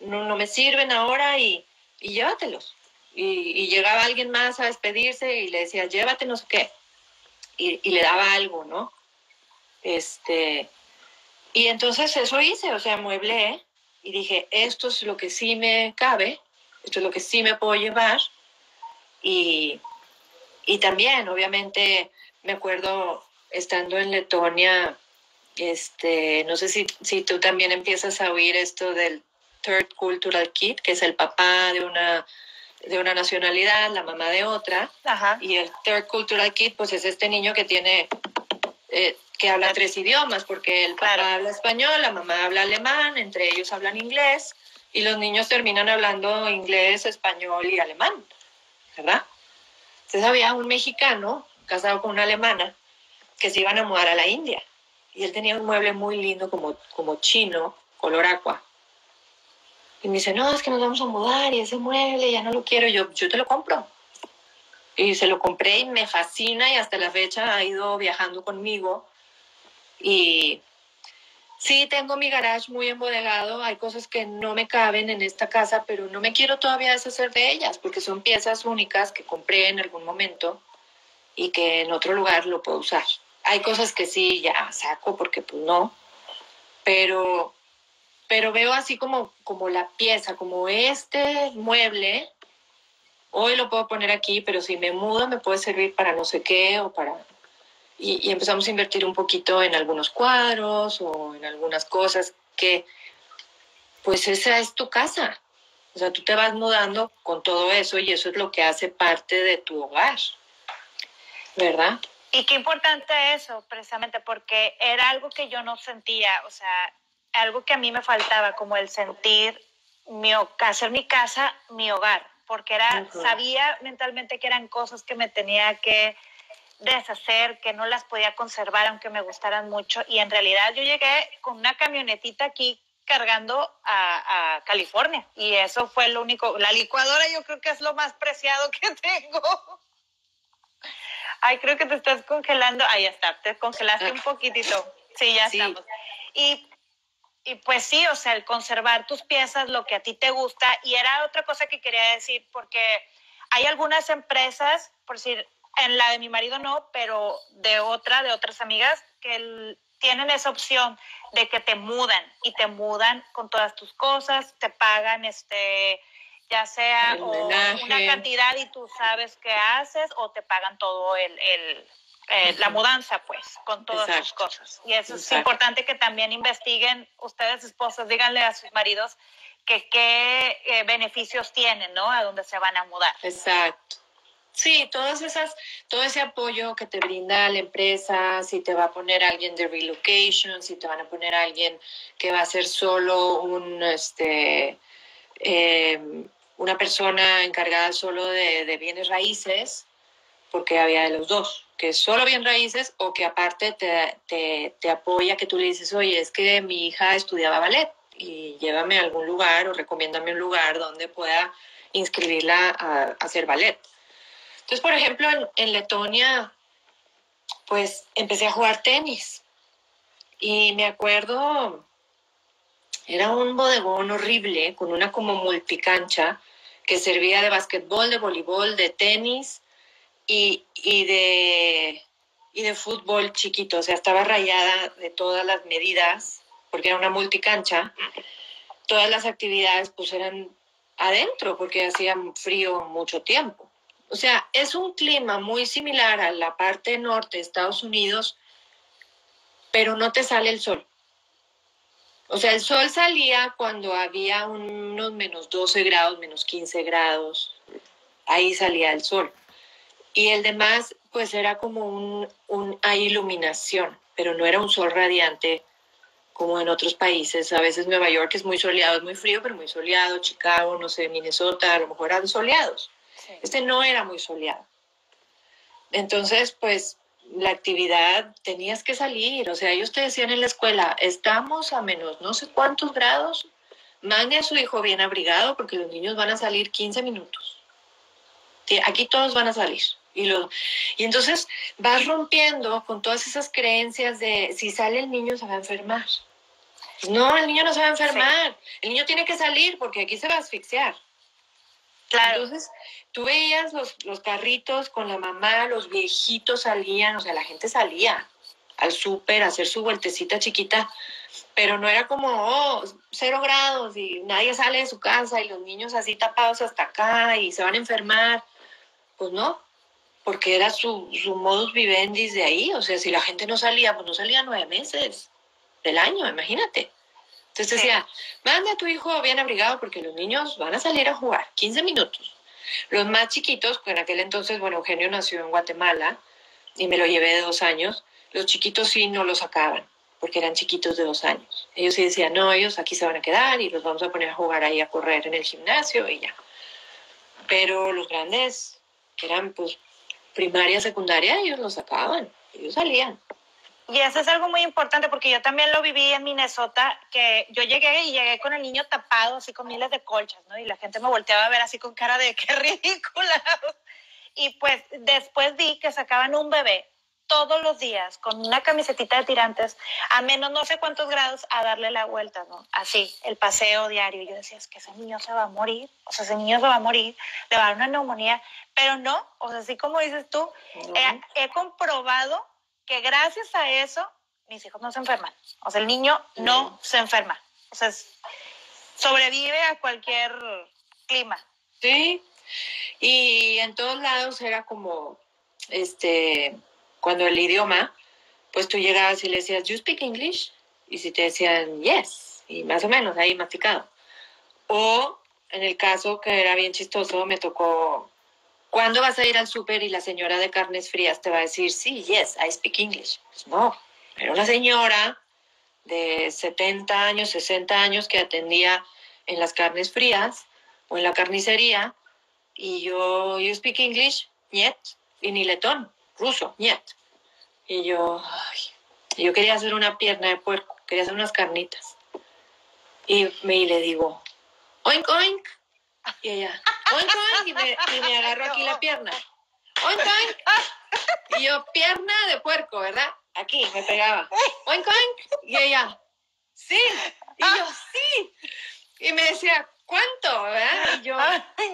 no, no me sirven ahora y, y llévatelos. Y, y, llegaba alguien más a despedirse y le decía, llévate no sé qué. Y, y le daba algo, ¿no? Este, y entonces eso hice, o sea, mueblé y dije, esto es lo que sí me cabe, esto es lo que sí me puedo llevar. Y, y también, obviamente, me acuerdo estando en Letonia, este, no sé si, si tú también empiezas a oír esto del Third Cultural Kit, que es el papá de una, de una nacionalidad, la mamá de otra. Y el Third Cultural Kit, pues es este niño que tiene eh, que habla tres idiomas, porque el papá habla español, la mamá habla alemán, entre ellos hablan inglés, y los niños terminan hablando inglés, español y alemán, ¿verdad? Entonces había un mexicano casado con una alemana que se iban a mudar a la India, y él tenía un mueble muy lindo como, como chino, color agua. Y me dice, no, es que nos vamos a mudar y ese mueble ya no lo quiero, yo, yo te lo compro. Y se lo compré y me fascina y hasta la fecha ha ido viajando conmigo y sí, tengo mi garage muy embodegado. Hay cosas que no me caben en esta casa, pero no me quiero todavía deshacer de ellas porque son piezas únicas que compré en algún momento y que en otro lugar lo puedo usar. Hay cosas que sí ya saco porque pues no, pero, pero veo así como, como la pieza, como este mueble. Hoy lo puedo poner aquí, pero si me mudo me puede servir para no sé qué o para y, empezamos a invertir un poquito en algunos cuadros o en algunas cosas que, pues esa es tu casa. O sea, tú te vas mudando con todo eso y eso es lo que hace parte de tu hogar, ¿verdad? Y qué importante eso, precisamente, porque era algo que yo no sentía, o sea, algo que a mí me faltaba, como el sentir mi, hacer mi casa mi hogar, porque era, sabía mentalmente que eran cosas que me tenía que deshacer, que no las podía conservar aunque me gustaran mucho. Y en realidad yo llegué con una camionetita aquí cargando a, a, California. Y eso fue lo único. La licuadora yo creo que es lo más preciado que [LAUGHS] tengo. Ay, creo que te estás congelando. Ahí está, te congelaste un poquitito. Sí, ya estamos. Y, y pues sí, o sea, el conservar tus piezas, lo que a ti te gusta. Y era otra cosa que quería decir, porque hay algunas empresas, por decir, en la de mi marido no, pero de otra, de otras amigas, que tienen esa opción de que te mudan y te mudan con todas tus cosas, te pagan este ya sea una cantidad y tú sabes qué haces o te pagan todo el, el eh, la mudanza pues con todas tus cosas. Y eso es importante que también investiguen ustedes esposas díganle a sus maridos que qué eh, beneficios tienen no a dónde se van a mudar. Exacto Sí, todas esas, todo ese apoyo que te brinda la empresa, si te va a poner alguien de relocation, si te van a poner alguien que va a ser solo un, este, em, una persona encargada solo de, bienes raíces, porque había de los dos, que solo bien raíces o que aparte te, te, te apoya, que tú le dices, oye, es que mi hija estudiaba ballet y llévame a algún lugar o recomiéndame un lugar donde pueda inscribirla a hacer ballet entonces, por ejemplo, en, Letonia, pues empecé a jugar tenis. Y me acuerdo, era un bodegón horrible, con una como multicancha, que servía de básquetbol, de voleibol, de tenis y, y, de, y de fútbol chiquito. O sea, estaba rayada de todas las medidas, porque era una multicancha. Todas las actividades pues eran adentro, porque hacía frío mucho tiempo. O sea, es un clima muy similar a la parte norte de Estados Unidos, pero no te sale el sol. O sea, el sol salía cuando había unos menos 12 grados, menos 15 grados. Ahí salía el sol. Y el demás, pues era como un, hay iluminación, pero no era un sol radiante como en otros países. A veces Nueva York es muy soleado, es muy frío, pero muy soleado. Chicago, no sé, Minnesota, a lo mejor eran soleados. Este no era muy soleado. Entonces, pues la actividad tenías que salir, o sea, ellos te decían en la escuela, estamos a menos no sé cuántos grados, mande a su hijo bien abrigado porque los niños van a salir 15 minutos. Aquí todos van a salir. Y, lo, y entonces vas rompiendo con todas esas creencias de si sale el niño se va a enfermar. No, el niño no se va a enfermar. El niño tiene que salir porque aquí se va a asfixiar. Claro. Entonces, tú veías los, los carritos con la mamá, los viejitos salían, o sea, la gente salía al súper a hacer su vueltecita chiquita, pero no era como, oh, cero grados y nadie sale de su casa y los niños así tapados hasta acá y se van a enfermar. Pues no, porque era su, su modus vivendi de ahí, o sea, si la gente no salía, pues no salía nueve meses del año, imagínate. Entonces decía, manda a tu hijo bien abrigado porque los niños van a salir a jugar 15 minutos. Los más chiquitos, pues en aquel entonces, bueno, Eugenio nació en Guatemala y me lo llevé de dos años, los chiquitos sí no lo sacaban porque eran chiquitos de dos años. Ellos sí decían, no, ellos aquí se van a quedar y los vamos a poner a jugar ahí a correr en el gimnasio y ya. Pero los grandes, que eran pues primaria, secundaria, ellos los sacaban, ellos salían. Y eso es algo muy importante porque yo también lo viví en Minnesota, que yo llegué y llegué con el niño tapado, así con miles de colchas, ¿no? Y la gente me volteaba a ver así con cara de [LAUGHS] qué ridícula. Y pues después vi que sacaban un bebé todos los días con una camisetita de tirantes a menos no sé cuántos grados a darle la vuelta, ¿no? Así, el paseo diario. Y yo decía, es que ese niño se va a morir, o sea, ese niño se va a morir, le va a dar una neumonía, pero no, o sea, así como dices tú, he, he comprobado que gracias a eso mis hijos no se enferman. O sea, el niño no se enferma. O sea, sobrevive a cualquier clima. Sí, y en todos lados era como, este, cuando el idioma, pues tú llegabas y le decías, ¿you speak English? Y si te decían, yes, y más o menos ahí masticado. O en el caso que era bien chistoso, me tocó ¿Cuándo vas a ir al súper y la señora de carnes frías te va a decir, sí, yes, I speak English? Pues no, era una señora de 70 años, 60 años que atendía en las carnes frías o en la carnicería y yo, you speak English? Niet. Y ni letón, ruso, niet. Y yo, yo quería hacer una pierna de puerco, quería hacer unas carnitas. Y me le digo, oink, oink. Y ella, oink, y me, y me agarró aquí la pierna. Oink. Y yo, pierna de puerco, ¿verdad? Aquí, me pegaba. Oink. Y ella, sí. Y yo, sí. Y me decía, ¿cuánto? ¿verdad? Y yo,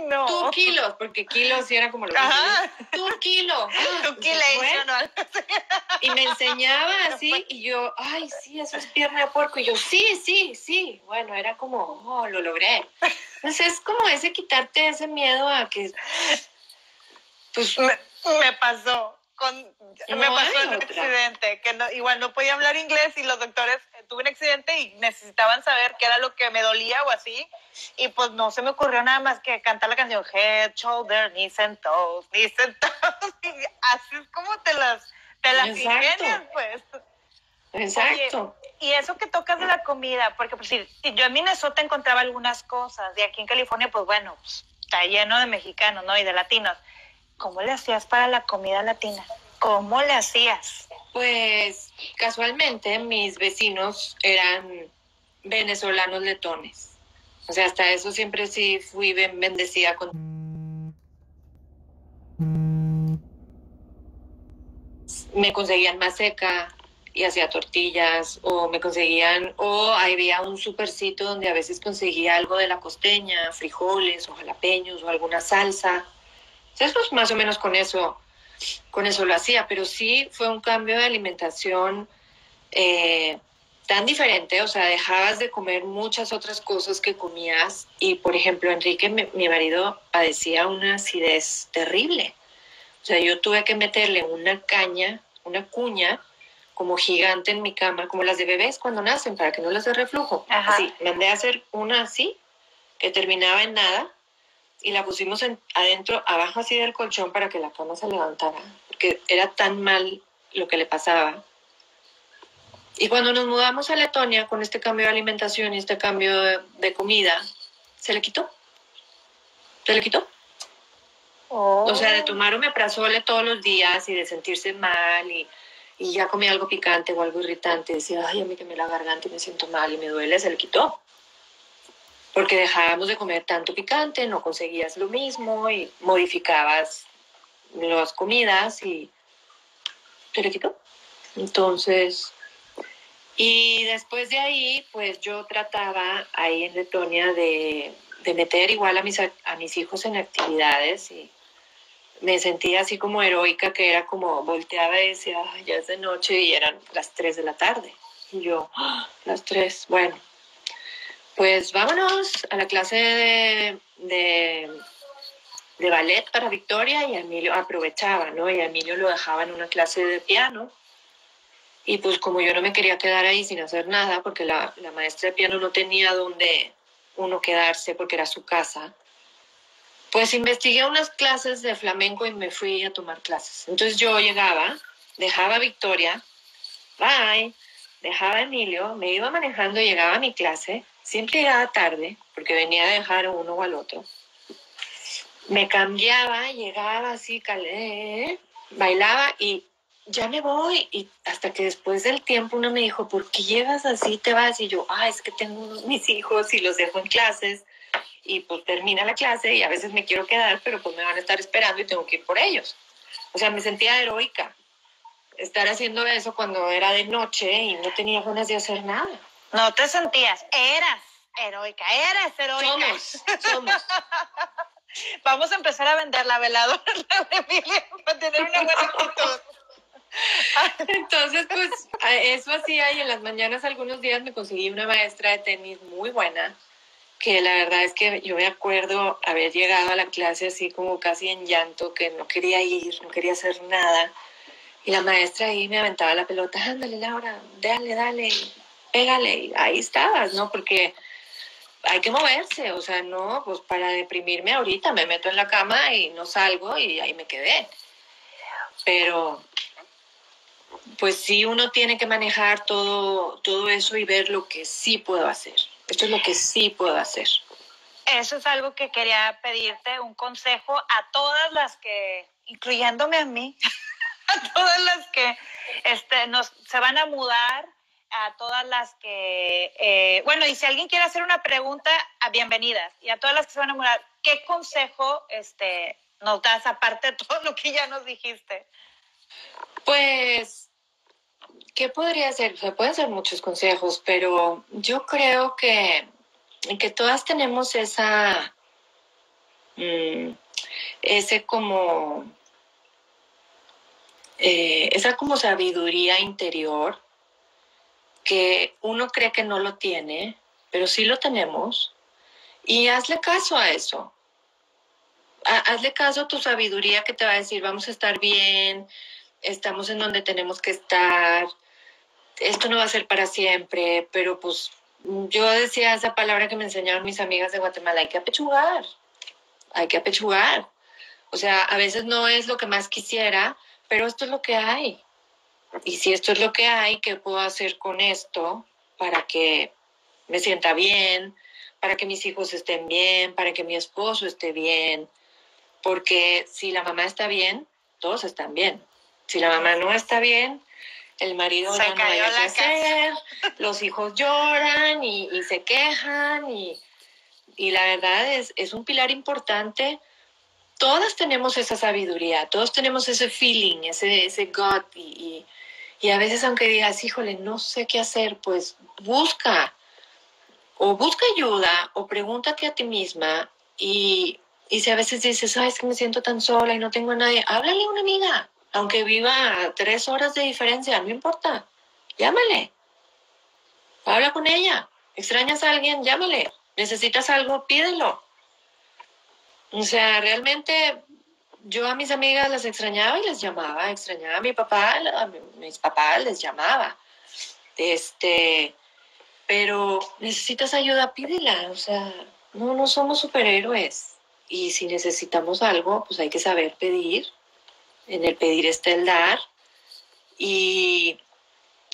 no. tú kilos, porque kilos sí era como lo que Tú kilo. [LAUGHS] Tú kilo. Y me enseñaba [LAUGHS] así y yo, ay, sí, eso es pierna de puerco. Y yo, sí, sí, sí. Bueno, era como, oh, lo logré. Entonces es como ese quitarte ese miedo a que... Pues me, me pasó con, me pasó un accidente, que igual no podía hablar inglés y los doctores, eh, tuve un accidente y necesitaban saber qué era lo que me dolía o así, y pues no se me ocurrió nada más que cantar la canción Head, Shoulder, Knees and Toes, Knees and Toes, [LAUGHS] y así es como te las, te las ingenias, pues. Exacto. Y eso que tocas de la comida, porque pues, si, yo en Minnesota encontraba algunas cosas, y aquí en California, pues bueno, pues, está lleno de mexicanos, ¿no? Y de latinos ¿Cómo le hacías para la comida latina? ¿Cómo le hacías? Pues casualmente mis vecinos eran venezolanos letones. O sea, hasta eso siempre sí fui bendecida con... Me conseguían más seca y hacía tortillas o me conseguían, o había un supercito donde a veces conseguía algo de la costeña, frijoles o jalapeños o alguna salsa entonces, más o menos con eso, con eso lo hacía, pero sí fue un cambio de alimentación eh, tan diferente, o sea, dejabas de comer muchas otras cosas que comías y, por ejemplo, Enrique, mi, mi marido, padecía una acidez terrible. O sea, yo tuve que meterle una caña, una cuña, como gigante en mi cama, como las de bebés cuando nacen, para que no les dé reflujo. Así, mandé a hacer una así, que terminaba en nada, y la pusimos en, adentro, abajo así del colchón para que la cama se levantara, porque era tan mal lo que le pasaba. Y cuando nos mudamos a Letonia con este cambio de alimentación y este cambio de, comida, se le quitó. Se le quitó. O sea, de tomar omeprazole todos los días y de sentirse mal y, y ya comía algo picante o algo irritante. Decía, ay, a mí que me la garganta y me siento mal y me duele, se le quitó. Porque dejábamos de comer tanto picante, no conseguías lo mismo y modificabas las comidas y se le quitó. Entonces, y después de ahí, pues yo trataba ahí en Letonia de, de meter igual a mis, a mis hijos en actividades y me sentía así como heroica, que era como volteaba y decía, ya es de noche y eran las 3 de la tarde. Y yo, ¡Ah! las 3, bueno, pues vámonos a la clase de, de, ballet para Victoria y Emilio aprovechaba, ¿no? Y Emilio lo dejaba en una clase de piano. Y pues como yo no me quería quedar ahí sin hacer nada, porque la, la maestra de piano no tenía donde uno quedarse porque era su casa, pues investigué unas clases de flamenco y me fui a tomar clases. Entonces yo llegaba, dejaba a Victoria, bye, dejaba a Emilio, me iba manejando, llegaba a mi clase, siempre llegaba tarde, porque venía a dejar a uno o al otro. Me cambiaba, llegaba así, calé, bailaba y ya me voy. Y hasta que después del tiempo uno me dijo, ¿por qué llegas así, te vas? Y yo, ah, es que tengo mis hijos y los dejo en clases y pues termina la clase y a veces me quiero quedar, pero pues me van a estar esperando y tengo que ir por ellos. O sea, me sentía heroica estar haciendo eso cuando era de noche y no tenía ganas de hacer nada. No te sentías, eras heroica, eres heroica. Somos, somos. [LAUGHS] Vamos a empezar a vender la veladora de Emilia para tener una buena actitud. [LAUGHS] Entonces, pues eso hacía y en las mañanas algunos días me conseguí una maestra de tenis muy buena que la verdad es que yo me acuerdo haber llegado a la clase así como casi en llanto, que no quería ir, no quería hacer nada. Y la maestra ahí me aventaba la pelota, ándale Laura, dale, dale, pégale. Y ahí estabas, ¿no? Porque hay que moverse, o sea, no, pues para deprimirme ahorita me meto en la cama y no salgo y ahí me quedé. Pero pues sí uno tiene que manejar todo, todo eso y ver lo que sí puedo hacer. Esto es lo que sí puedo hacer. Eso es algo que quería pedirte, un consejo a todas las que, incluyéndome a mí, [LAUGHS] a todas las que este, nos, se van a mudar, a todas las que, eh, bueno, y si alguien quiere hacer una pregunta, a bienvenidas. Y a todas las que se van a mudar, ¿qué consejo este, nos das aparte de todo lo que ya nos dijiste? Pues ¿qué podría ser? Se pueden ser muchos consejos, pero yo creo que, que todas tenemos esa, mm, ese como, eh, esa como sabiduría interior que uno cree que no lo tiene, pero sí lo tenemos. Y hazle caso a eso. Hazle caso a tu sabiduría que te va a decir, vamos a estar bien, estamos en donde tenemos que estar, esto no va a ser para siempre, pero pues yo decía esa palabra que me enseñaron mis amigas de Guatemala, hay que apechugar, hay que apechugar. O sea, a veces no es lo que más quisiera, pero esto es lo que hay. Y si esto es lo que hay, ¿qué puedo hacer con esto para que me sienta bien, para que mis hijos estén bien, para que mi esposo esté bien? Porque si la mamá está bien, todos están bien. Si la mamá no está bien, el marido se no hay que hacer, los hijos lloran y, se quejan y, y, la verdad es, es un pilar importante. Todas tenemos esa sabiduría, todos tenemos ese feeling, ese, ese gut y, y a veces aunque digas, híjole, no sé qué hacer, pues busca o busca ayuda o pregúntate a ti misma y, y si a veces dices, ay, es que me siento tan sola y no tengo a nadie, háblale a una amiga, aunque viva tres horas de diferencia, no importa. Llámale. Habla con ella. ¿Extrañas a alguien? Llámale. ¿Necesitas algo? Pídelo. O sea, realmente yo a mis amigas las extrañaba y les llamaba. Extrañaba a mi papá, a mis papás les llamaba. Este, pero necesitas ayuda, pídela. O sea, no, no somos superhéroes. Y si necesitamos algo, pues hay que saber pedir en el pedir está el dar. Y,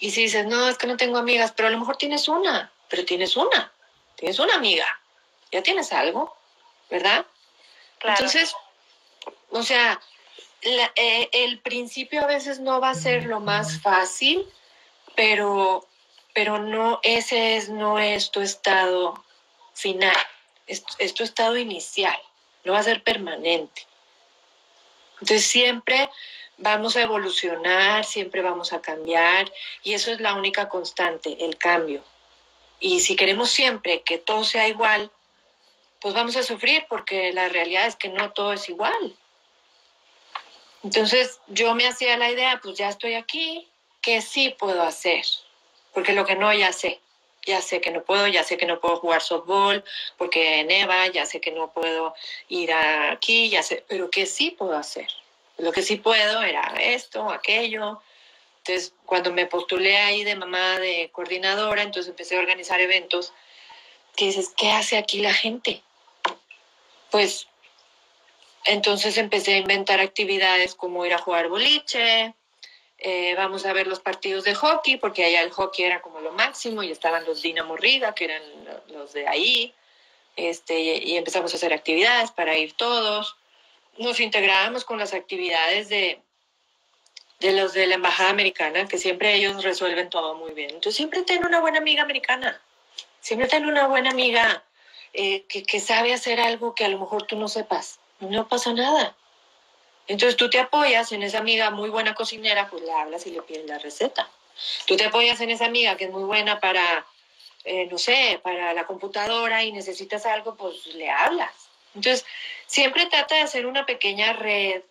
y si dices, no, es que no tengo amigas, pero a lo mejor tienes una, pero tienes una, tienes una amiga, ya tienes algo, ¿verdad? Entonces, o sea, eh, el principio a veces no va a ser lo más fácil, pero, pero no, ese es, no es tu estado final, es, es tu estado inicial, no va a ser permanente. Entonces siempre vamos a evolucionar, siempre vamos a cambiar y eso es la única constante, el cambio. Y si queremos siempre que todo sea igual, pues vamos a sufrir porque la realidad es que no todo es igual. Entonces yo me hacía la idea, pues ya estoy aquí, ¿qué sí puedo hacer? Porque lo que no ya sé, ya sé que no puedo, ya sé que no puedo jugar softball porque neva, ya sé que no puedo ir aquí, ya sé, pero ¿qué sí puedo hacer? Lo que sí puedo era esto, aquello. Entonces, cuando me postulé ahí de mamá de coordinadora, entonces empecé a organizar eventos que dices, ¿qué hace aquí la gente? Pues entonces empecé a inventar actividades como ir a jugar boliche, eh, vamos a ver los partidos de hockey, porque allá el hockey era como lo máximo y estaban los Dinamo Riga, que eran los de ahí, este, y empezamos a hacer actividades para ir todos nos integrábamos con las actividades de, de los de la embajada americana, que siempre ellos resuelven todo muy bien. Entonces siempre ten una buena amiga americana, siempre ten una buena amiga eh, que, que sabe hacer algo que a lo mejor tú no sepas. No pasa nada. Entonces tú te apoyas en esa amiga muy buena cocinera, pues le hablas y le pides la receta. Tú te apoyas en esa amiga que es muy buena para, eh, no sé, para la computadora y necesitas algo, pues le hablas. Entonces, siempre trata de hacer una pequeña red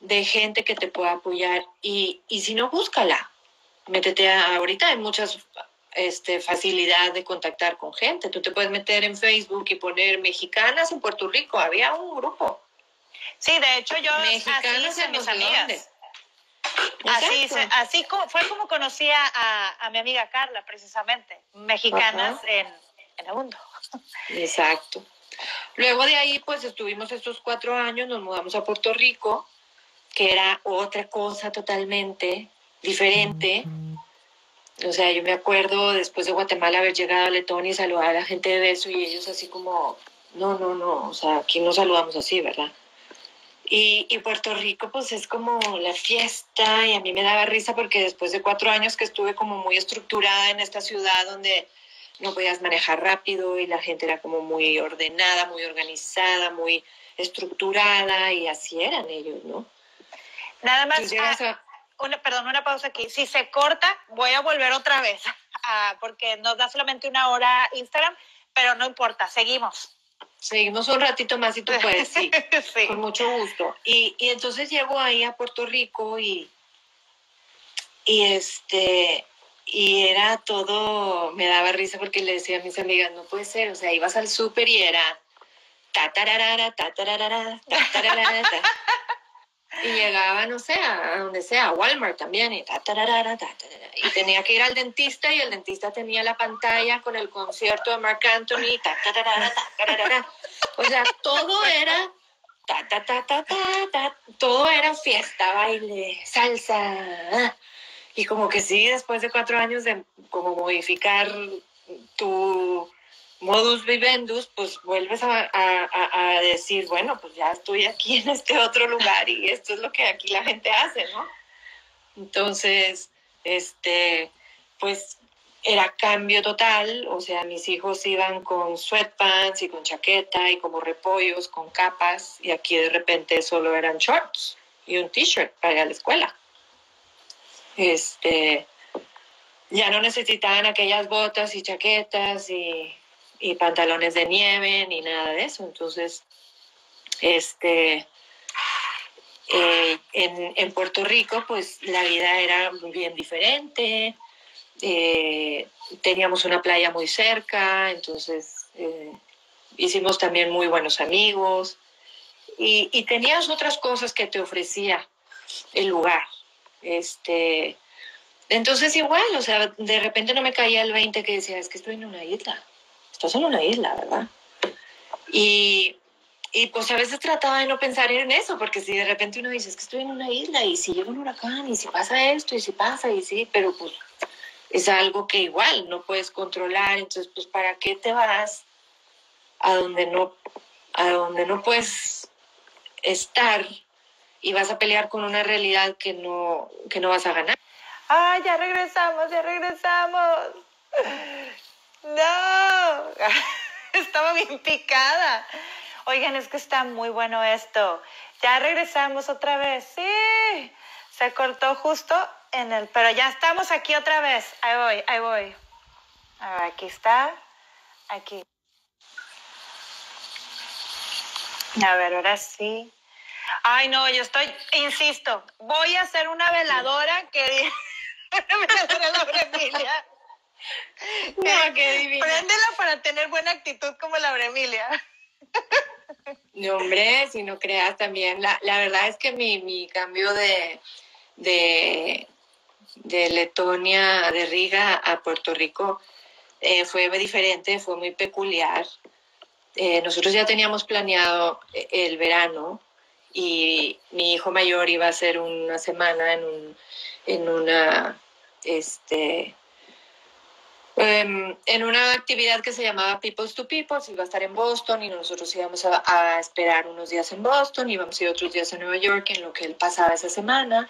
de gente que te pueda apoyar y, si no, búscala. Métete a, ahorita hay muchas este, facilidad de contactar con gente. Tú te puedes meter en Facebook y poner mexicanas en Puerto Rico. Había un grupo. Sí, de hecho yo mexicanas en mis amigas. Así, así fue como conocí a, mi amiga Carla, precisamente. Mexicanas en, en el mundo. Exacto. Luego de ahí, pues estuvimos estos cuatro años, nos mudamos a Puerto Rico, que era otra cosa totalmente diferente. O sea, yo me acuerdo después de Guatemala haber llegado a Letón y saludar a la gente de eso y ellos así como, no, no, no, o sea, aquí no saludamos así, ¿verdad? Y, y, Puerto Rico, pues es como la fiesta y a mí me daba risa porque después de cuatro años que estuve como muy estructurada en esta ciudad donde no podías manejar rápido y la gente era como muy ordenada, muy organizada, muy estructurada y así eran ellos, ¿no? Nada más, ah, una, perdón, una pausa aquí. Si se corta, voy a volver otra vez, [LAUGHS] ah, porque nos da solamente una hora Instagram, pero no importa, seguimos. Seguimos un ratito más si tú puedes, sí, [LAUGHS] sí. con mucho gusto. Y, y entonces llego ahí a Puerto Rico y, y este, y era todo, me daba risa porque le decía a mis amigas, no puede ser, o sea, ibas al súper y era ta ta ta y llegaba, no sé, a donde sea, a Walmart también, y, y tenía que ir al dentista y el dentista tenía la pantalla con el concierto de Mark Anthony, o sea, todo era ta, ta, ta, ta, ta, todo era fiesta, baile, salsa, y como que sí, después de cuatro años de como modificar tu modus vivendus, pues vuelves a, a, decir, bueno, pues ya estoy aquí en este otro lugar y esto es lo que aquí la gente hace, ¿no? Entonces, este, pues era cambio total, o sea, mis hijos iban con sweatpants y con chaqueta y como repollos, con capas, y aquí de repente solo eran shorts y un t-shirt para ir a la escuela este, ya no necesitaban aquellas botas y chaquetas y, pantalones de nieve ni nada de eso. Entonces, este, eh, en, Puerto Rico, pues la vida era bien diferente. Eh, teníamos una playa muy cerca, entonces eh, hicimos también muy buenos amigos y, y tenías otras cosas que te ofrecía el lugar. Este, entonces igual, o sea, de repente no me caía el 20 que decía, es que estoy en una isla. Estás en una isla, ¿verdad? Y, y pues a veces trataba de no pensar en eso, porque si de repente uno dice, es que estoy en una isla, y si llega un huracán, y si pasa esto, y si pasa, y sí, pero pues es algo que igual no puedes controlar, entonces pues ¿para qué te vas a donde no, a donde no puedes estar y vas a pelear con una realidad que no, que no vas a ganar. ¡Ah, ya regresamos, ya regresamos! ¡No! [LAUGHS] Estaba bien picada. Oigan, es que está muy bueno esto. Ya regresamos otra vez. Sí, se cortó justo en el... Pero ya estamos aquí otra vez. Ahí voy, ahí voy. A ver, aquí está. Aquí. A ver, ahora sí. Ay, no, yo estoy, insisto, voy a hacer una veladora que... [LAUGHS] una veladora. [LAUGHS] No, qué divina. Préndela para tener buena actitud como Laura Emilia. [LAUGHS] No, hombre, si no creas también. La, la verdad es que mi, mi cambio de, de, de Letonia, de Riga a Puerto Rico, eh, fue diferente, fue muy peculiar. Eh, nosotros ya teníamos planeado eh, el verano y mi hijo mayor iba a hacer una semana en, un, en una este, em, en una actividad que se llamaba Peoples to Peoples, iba a estar en Boston y nosotros íbamos a, a, esperar unos días en Boston, íbamos a ir otros días en Nueva York en lo que él pasaba esa semana.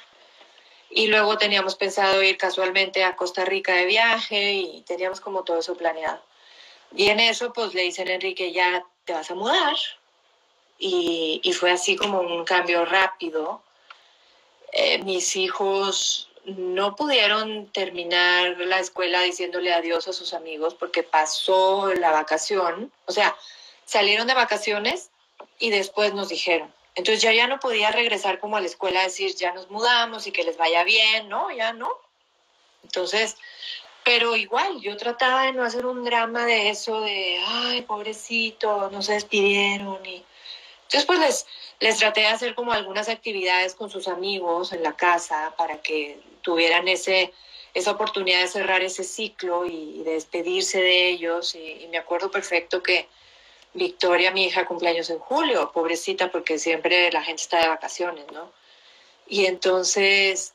Y luego teníamos pensado ir casualmente a Costa Rica de viaje y teníamos como todo eso planeado. Y en eso pues le dicen a Enrique, ya te vas a mudar. Y, y fue así como un cambio rápido. Eh, mis hijos no pudieron terminar la escuela diciéndole adiós a sus amigos porque pasó la vacación. O sea, salieron de vacaciones y después nos dijeron. Entonces ya ya no podía regresar como a la escuela a decir, ya nos mudamos y que les vaya bien, ¿no? Ya no. Entonces, pero igual, yo trataba de no hacer un drama de eso, de, ay, pobrecito, no se despidieron. Y... Entonces, pues les, les traté de hacer como algunas actividades con sus amigos en la casa para que tuvieran ese, esa oportunidad de cerrar ese ciclo y, y de despedirse de ellos. Y, y me acuerdo perfecto que Victoria, mi hija, cumpleaños en julio, pobrecita, porque siempre la gente está de vacaciones, ¿no? Y entonces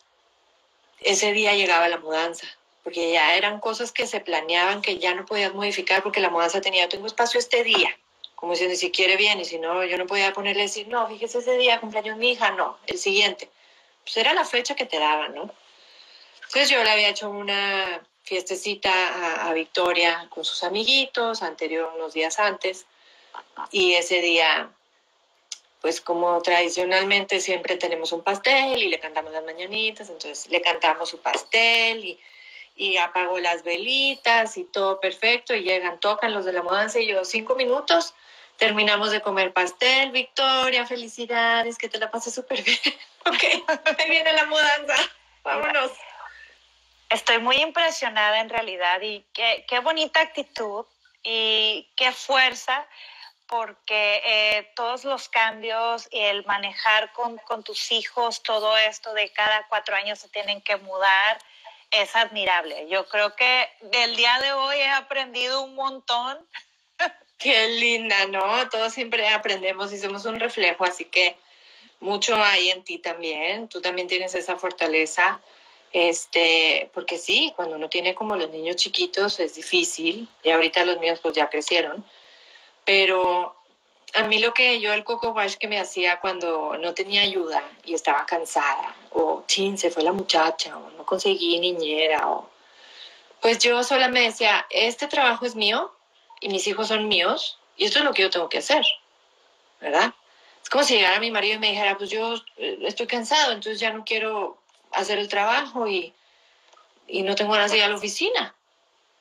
ese día llegaba la mudanza, porque ya eran cosas que se planeaban que ya no podías modificar porque la mudanza tenía, tengo espacio este día, como diciendo, si quiere bien, y si no, yo no podía ponerle decir, no, fíjese ese día, cumpleaños mi hija, no, el siguiente. Pues era la fecha que te daban, ¿no? Entonces yo le había hecho una fiestecita a, Victoria con sus amiguitos, anterior, unos días antes, y ese día, pues como tradicionalmente siempre tenemos un pastel y le cantamos las mañanitas, entonces le cantamos su pastel y, y apagó las velitas y todo perfecto y llegan, tocan los de la mudanza y yo cinco minutos. Terminamos de comer pastel, Victoria, felicidades, que te la pases súper bien. [LAUGHS] Ok, ahí viene la mudanza, vámonos. Estoy muy impresionada en realidad y qué, qué bonita actitud y qué fuerza porque eh, todos los cambios y el manejar con, con, tus hijos todo esto de cada cuatro años se tienen que mudar es admirable. Yo creo que del día de hoy he aprendido un montón. [LAUGHS] Qué linda, ¿no? Todos siempre aprendemos y somos un reflejo, así que mucho hay en ti también. Tú también tienes esa fortaleza. Este, porque sí, cuando uno tiene como los niños chiquitos es difícil, y ahorita los míos pues ya crecieron, pero a mí lo que yo el coco wash que me hacía cuando no tenía ayuda y estaba cansada, o chin, se fue la muchacha, o no conseguí niñera, o pues yo sola me decía, este trabajo es mío y mis hijos son míos y esto es lo que yo tengo que hacer, ¿verdad? Es como si llegara mi marido y me dijera, pues yo estoy cansado, entonces ya no quiero hacer el trabajo y, y no tengo ganas de ir a la oficina.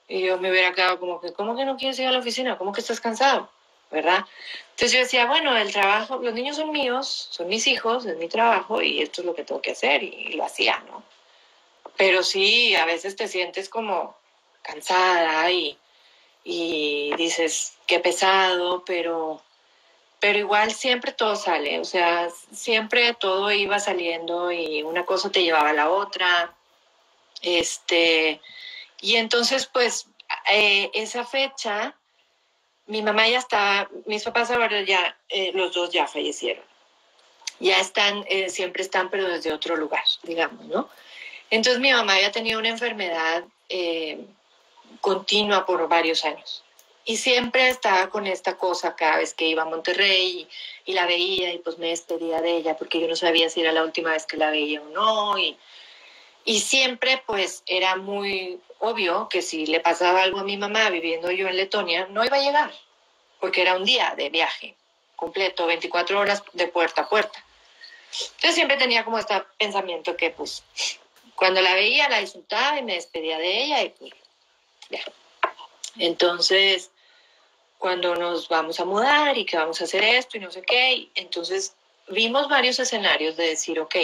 Y yo me hubiera quedado como que, ¿cómo que no quieres ir a la oficina? ¿Cómo que estás cansado? ¿verdad? Entonces yo decía, bueno, el trabajo, los niños son míos, son mis hijos, es mi trabajo y esto es lo que tengo que hacer y, y lo hacía, ¿no? Pero sí, a veces te sientes como cansada y, y dices, qué pesado, pero, pero igual siempre todo sale, o sea, siempre todo iba saliendo y una cosa te llevaba a la otra. Este, y entonces, pues, eh, esa fecha mi mamá ya está, mis papás ahora ya, eh, los dos ya fallecieron. Ya están, eh, siempre están, pero desde otro lugar, digamos, ¿no? Entonces mi mamá había tenido una enfermedad eh, continua por varios años y siempre estaba con esta cosa cada vez que iba a Monterrey y, la veía y pues me despedía de ella porque yo no sabía si era la última vez que la veía o no. Y, y siempre pues era muy obvio que si le pasaba algo a mi mamá viviendo yo en Letonia, no iba a llegar porque era un día de viaje completo, 24 horas de puerta a puerta. Entonces siempre tenía como este pensamiento que pues cuando la veía la disfrutaba y me despedía de ella y pues ya. Entonces cuando nos vamos a mudar y que vamos a hacer esto y no sé qué. Entonces vimos varios escenarios de decir, ok,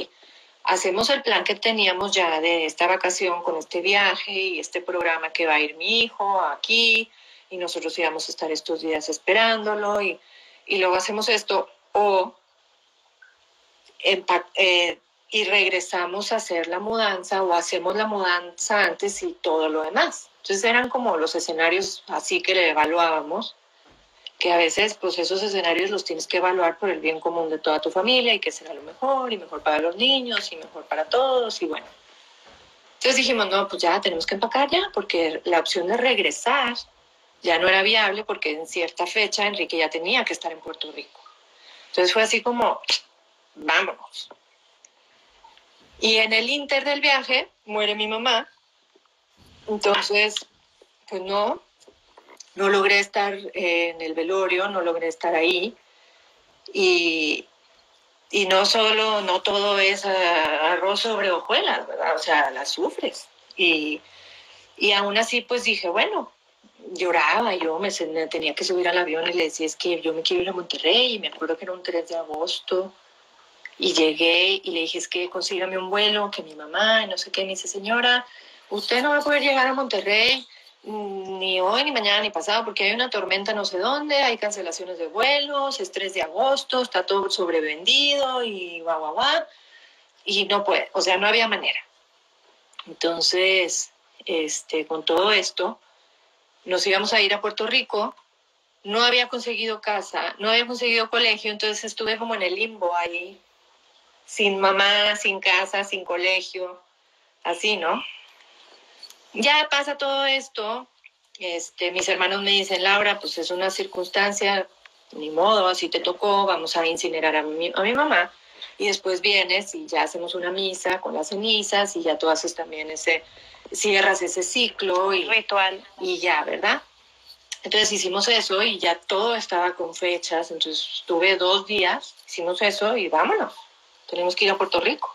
hacemos el plan que teníamos ya de esta vacación con este viaje y este programa que va a ir mi hijo aquí y nosotros íbamos a estar estos días esperándolo y, y luego hacemos esto o eh, y regresamos a hacer la mudanza o hacemos la mudanza antes y todo lo demás. Entonces eran como los escenarios así que le evaluábamos que a veces pues esos escenarios los tienes que evaluar por el bien común de toda tu familia y que será lo mejor y mejor para los niños y mejor para todos y bueno. Entonces dijimos, no, pues ya tenemos que empacar ya porque la opción de regresar ya no era viable porque en cierta fecha Enrique ya tenía que estar en Puerto Rico. Entonces fue así como, vámonos. Y en el inter del viaje muere mi mamá. Entonces, pues no, no logré estar eh, en el velorio, no logré estar ahí. Y, y no solo, no todo es arroz sobre hojuelas, ¿verdad? O sea, las sufres. Y, y aún así, pues dije, bueno, lloraba, yo me, tenía que subir al avión y le decía, es que yo me quiero ir a Monterrey, y me acuerdo que era un 3 de agosto, y llegué y le dije, es que consígame un vuelo, que mi mamá, y no sé qué, me dice, señora, usted no va a poder llegar a Monterrey, ni hoy, ni mañana, ni pasado, porque hay una tormenta no sé dónde, hay cancelaciones de vuelos, es 3 de agosto, está todo sobrevendido y guau, guau, guau. Y no puede, o sea, no había manera. Entonces, este, con todo esto, nos íbamos a ir a Puerto Rico, no había conseguido casa, no había conseguido colegio, entonces estuve como en el limbo ahí, sin mamá, sin casa, sin colegio, así, ¿no? Ya pasa todo esto, este, mis hermanos me dicen, Laura, pues es una circunstancia, ni modo, así te tocó, vamos a incinerar a mi, a mi mamá. Y después vienes y ya hacemos una misa con las cenizas y ya tú haces también ese, cierras ese ciclo y ritual. Y ya, ¿verdad? Entonces hicimos eso y ya todo estaba con fechas, entonces estuve dos días, hicimos eso y vámonos, tenemos que ir a Puerto Rico.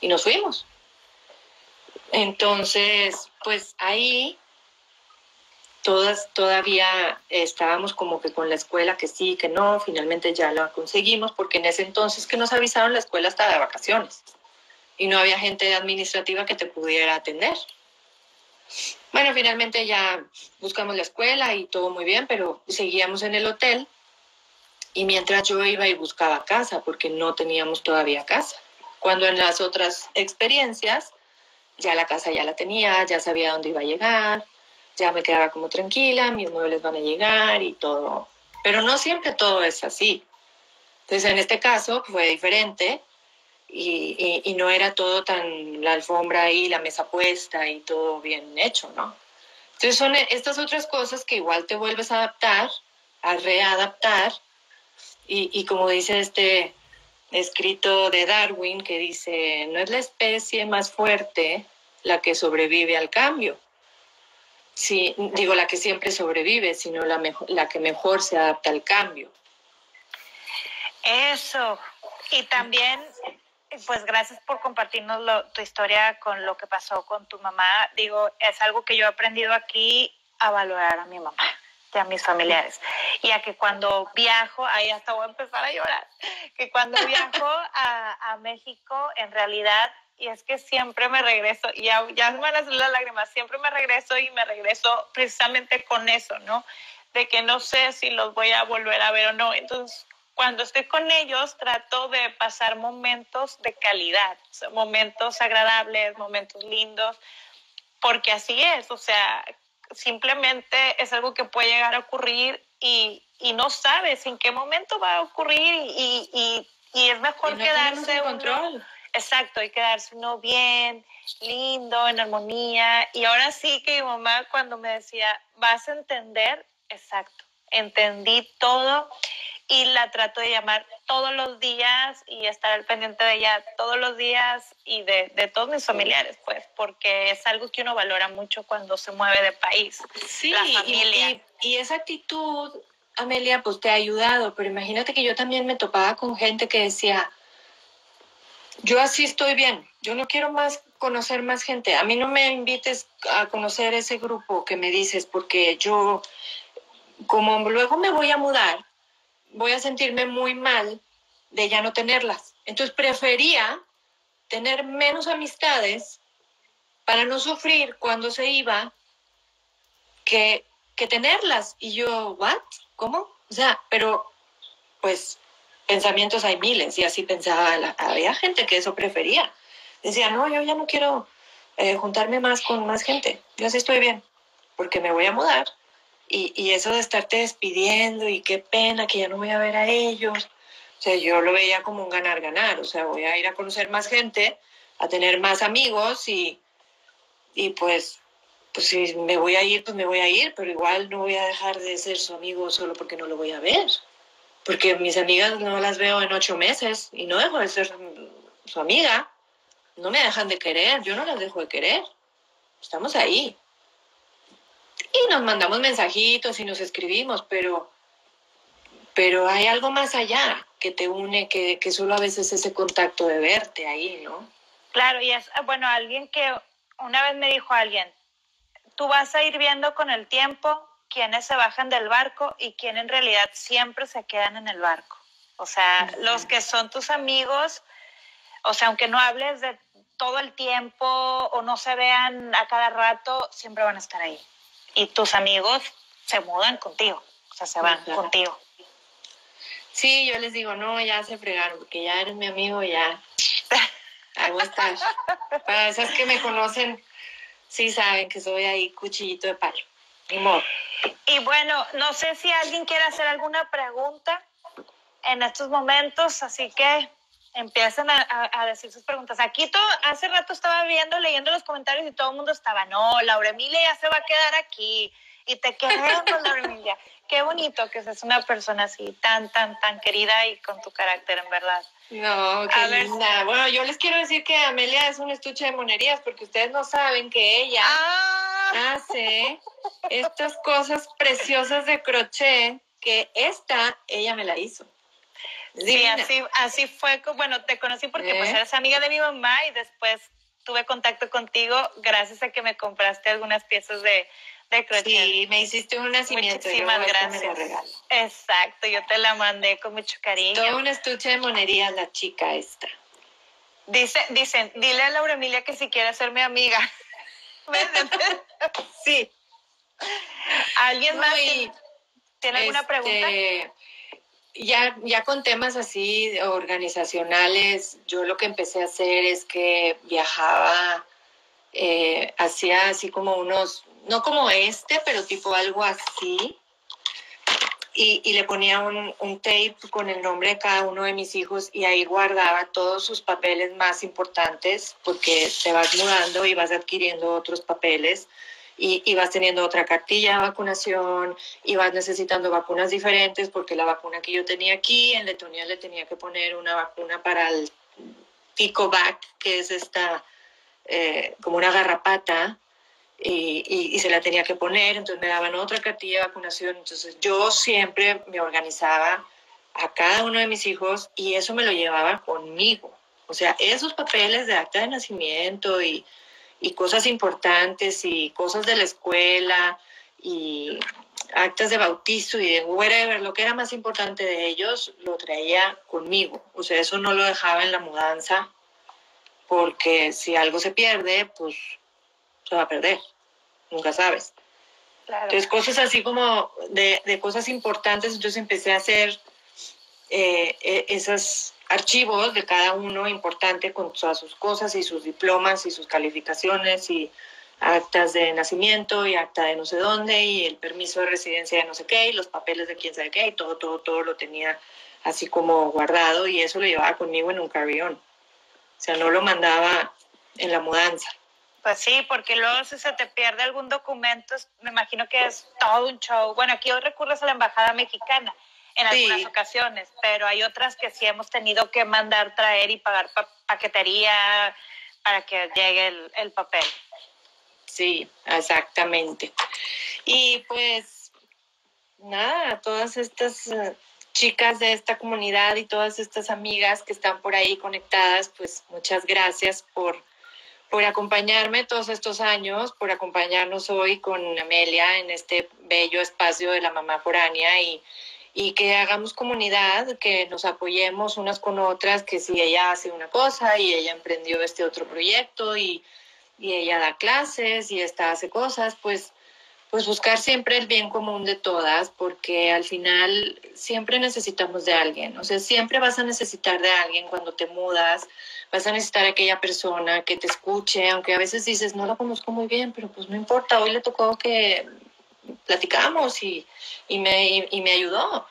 Y nos fuimos. Entonces, pues ahí todas todavía estábamos como que con la escuela que sí, que no, finalmente ya la conseguimos porque en ese entonces que nos avisaron la escuela estaba de vacaciones y no había gente administrativa que te pudiera atender. Bueno, finalmente ya buscamos la escuela y todo muy bien, pero seguíamos en el hotel y mientras yo iba y buscaba casa porque no teníamos todavía casa. Cuando en las otras experiencias ya la casa ya la tenía, ya sabía dónde iba a llegar, ya me quedaba como tranquila, mis muebles van a llegar y todo. Pero no siempre todo es así. Entonces, en este caso fue diferente y, y, no era todo tan la alfombra ahí, la mesa puesta y todo bien hecho, ¿no? Entonces, son estas otras cosas que igual te vuelves a adaptar, a readaptar. Y, y como dice este escrito de Darwin que dice, no es la especie más fuerte la que sobrevive al cambio, sí, digo la que siempre sobrevive, sino la, la que mejor se adapta al cambio. Eso. Y también, pues gracias por compartirnos tu historia con lo que pasó con tu mamá. Digo, es algo que yo he aprendido aquí a valorar a mi mamá a mis familiares. Y a que cuando viajo, ahí hasta voy a empezar a llorar, que cuando viajo a, a México, en realidad, y es que siempre me regreso, y ya, ya me van a salir las lágrimas, siempre me regreso y me regreso precisamente con eso, ¿no? De que no sé si los voy a volver a ver o no. Entonces, cuando estoy con ellos, trato de pasar momentos de calidad, momentos agradables, momentos lindos, porque así es, o sea, simplemente es algo que puede llegar a ocurrir y, no sabes en qué momento va a ocurrir y, es mejor quedarse control. exacto, y quedarse uno bien, lindo, en armonía. Y ahora sí que mi mamá cuando me decía, vas a entender exacto. Entendí todo y la trato de llamar todos los días y estar al pendiente de ella todos los días y de, de, todos mis familiares, pues, porque es algo que uno valora mucho cuando se mueve de país. Sí, la familia. Y, y, esa actitud, Amelia, pues te ha ayudado, pero imagínate que yo también me topaba con gente que decía, yo así estoy bien, yo no quiero más conocer más gente, a mí no me invites a conocer ese grupo que me dices, porque yo, como luego me voy a mudar, voy a sentirme muy mal de ya no tenerlas. Entonces prefería tener menos amistades para no sufrir cuando se iba que, que tenerlas. Y yo, ¿what? ¿Cómo? O sea, pero pues pensamientos hay miles y así pensaba, había gente que eso prefería. Decía, no, yo ya no quiero eh, juntarme más con más gente, yo así estoy bien, porque me voy a mudar y, y, eso de estarte despidiendo y qué pena que ya no voy a ver a ellos. O sea, yo lo veía como un ganar-ganar. O sea, voy a ir a conocer más gente, a tener más amigos y, y pues, pues si me voy a ir, pues me voy a ir, pero igual no voy a dejar de ser su amigo solo porque no lo voy a ver. Porque mis amigas no las veo en ocho meses y no dejo de ser su amiga. No me dejan de querer, yo no las dejo de querer. Estamos ahí y nos mandamos mensajitos y nos escribimos, pero, pero hay algo más allá que te une, que, que solo a veces ese contacto de verte ahí, ¿no? Claro, y es, bueno, alguien que una vez me dijo alguien, tú vas a ir viendo con el tiempo quiénes se bajan del barco y quién en realidad siempre se quedan en el barco. O sea, los que son tus amigos, o sea, aunque no hables de todo el tiempo o no se vean a cada rato, siempre van a estar ahí y tus amigos se mudan contigo, o sea, se van contigo. Sí, yo les digo, no, ya se fregaron, porque ya eres mi amigo, ya. [LAUGHS] Hago estar. Para esas que me conocen, sí saben que soy ahí cuchillito de palo. Y bueno, no sé si alguien quiere hacer alguna pregunta en estos momentos, así que empiezan a, decir sus preguntas. Aquí todo, hace rato estaba viendo, leyendo los comentarios y todo el mundo estaba, no, Laura Emilia ya se va a quedar aquí y te queremos, Laura Emilia. [LAUGHS] Qué bonito que seas una persona así, tan, tan, tan querida y con tu carácter, en verdad. No, qué linda. Bueno, yo les quiero decir que Amelia es un estuche de monerías porque ustedes no saben que ella ah. hace estas cosas preciosas de crochet que esta, ella me la hizo. Sí, así, así fue. Bueno, te conocí porque pues ¿Eh? eres amiga de mi mamá y después tuve contacto contigo gracias a que me compraste algunas piezas de, de crochet. Sí, me hiciste un nacimiento. Muchísimas gracias. Exacto, yo te la mandé con mucho cariño. Todo un estuche de monerías la chica esta. Dice, dicen, dile a Laura Emilia que si quiere ser mi amiga. [LAUGHS] sí. ¿Alguien más tiene alguna pregunta? Ya, ya con temas así organizacionales, yo lo que empecé a hacer es que viajaba, eh, hacía así como unos, no como este, pero tipo algo así, y, y, le ponía un, un, tape con el nombre de cada uno de mis hijos y ahí guardaba todos sus papeles más importantes porque te vas mudando y vas adquiriendo otros papeles y, vas teniendo otra cartilla de vacunación y vas necesitando vacunas diferentes porque la vacuna que yo tenía aquí en Letonia le tenía que poner una vacuna para el Picovac, que es esta eh, como una garrapata y, y, se la tenía que poner, entonces me daban otra cartilla de vacunación, entonces yo siempre me organizaba a cada uno de mis hijos y eso me lo llevaba conmigo. O sea, esos papeles de acta de nacimiento y y cosas importantes y cosas de la escuela y actas de bautizo y de whatever, lo que era más importante de ellos, lo traía conmigo. O sea, eso no lo dejaba en la mudanza porque si algo se pierde, pues se va a perder. Nunca sabes. Entonces, cosas así como de, de, cosas importantes, entonces empecé a hacer eh, e, esas archivos de cada uno importante con todas sus cosas y sus diplomas y sus calificaciones y actas de nacimiento y acta de no sé dónde y el permiso de residencia de no sé qué y los papeles de quién sabe qué y todo, todo, todo lo tenía así como guardado y eso lo llevaba conmigo en un carrión. O sea, no lo mandaba en la mudanza. Pues sí, porque luego si se te pierde algún documento, me imagino que es todo un show. Bueno, aquí hoy recurres a la Embajada Mexicana en algunas ocasiones, pero hay otras que sí hemos tenido que mandar traer y pagar paquetería para que llegue el, el papel. Sí, exactamente. Y pues nada, todas estas eh, chicas de esta comunidad y todas estas amigas que están por ahí conectadas, pues muchas gracias por por acompañarme todos estos años, por acompañarnos hoy con Amelia en este bello espacio de la mamá foránea y, y que hagamos comunidad, que nos apoyemos unas con otras, que si ella hace una cosa y ella emprendió este otro proyecto y, y ella da clases y esta hace cosas, pues pues buscar siempre el bien común de todas, porque al final siempre necesitamos de alguien, o sea, siempre vas a necesitar de alguien cuando te mudas, vas a necesitar aquella persona que te escuche, aunque a veces dices, no la conozco muy bien, pero pues no importa, hoy le tocó que platicamos y, y, me, y, me ayudó.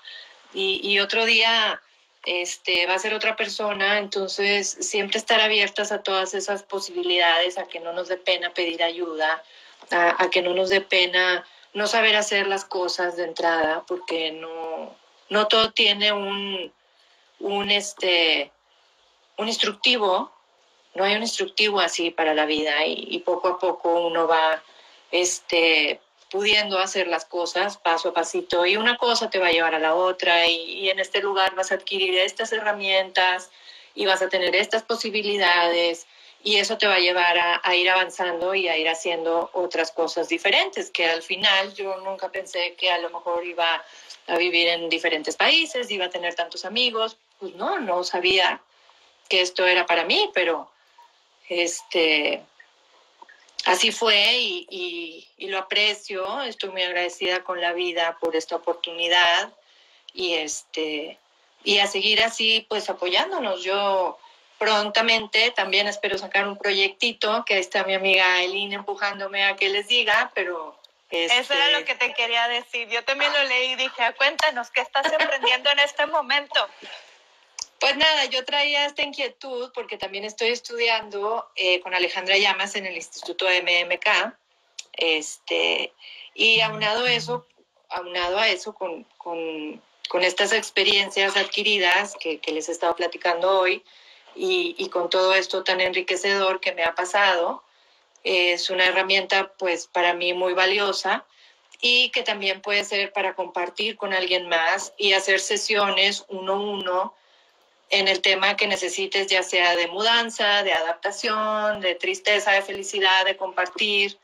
Y, y, otro día este, va a ser otra persona, entonces siempre estar abiertas a todas esas posibilidades, a que no nos dé pena pedir ayuda, a, que no nos dé pena no saber hacer las cosas de entrada, porque no, no todo tiene un, un, este, un instructivo, no hay un instructivo así para la vida y, poco a poco uno va este, pudiendo hacer las cosas paso a pasito y una cosa te va a llevar a la otra y, en este lugar vas a adquirir estas herramientas y vas a tener estas posibilidades y eso te va a llevar a, ir avanzando y a ir haciendo otras cosas diferentes, que al final yo nunca pensé que a lo mejor iba a vivir en diferentes países, iba a tener tantos amigos, pues no, no sabía que esto era para mí, pero este, así fue y, y lo aprecio, estoy muy agradecida con la vida por esta oportunidad y este y a seguir así pues apoyándonos. Yo prontamente también espero sacar un proyectito, que ahí está mi amiga Elina empujándome a que les diga, pero... Eso era lo este, que te quería decir. Yo también lo leí y dije, ah, cuéntanos, ¿qué estás emprendiendo en este momento? Pues nada, yo traía esta inquietud porque también estoy estudiando eh, con Alejandra Llamas en el Instituto MMK, este, y aunado eso, aunado a eso con, con, con estas experiencias adquiridas que, les he estado platicando hoy, y, con todo esto tan enriquecedor que me ha pasado. Es una herramienta pues para mí muy valiosa y que también puede ser para compartir con alguien más y hacer sesiones uno a uno en el tema que necesites, ya sea de mudanza, de adaptación, de tristeza, de felicidad, de compartir.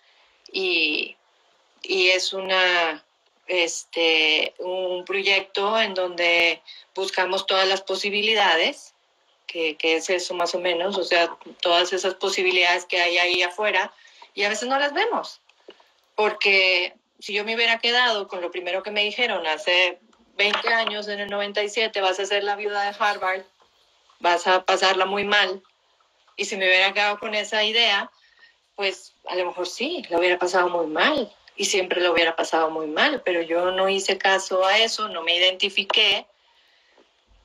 Y, y es una, este, un proyecto en donde buscamos todas las posibilidades que, es eso más o menos, o sea, todas esas posibilidades que hay ahí afuera y a veces no las vemos, porque si yo me hubiera quedado con lo primero que me dijeron hace 20 años, en el 97, vas a ser la viuda de Harvard, vas a pasarla muy mal, y si me hubiera quedado con esa idea, pues a lo mejor sí, la hubiera pasado muy mal, y siempre lo hubiera pasado muy mal, pero yo no hice caso a eso, no me identifiqué,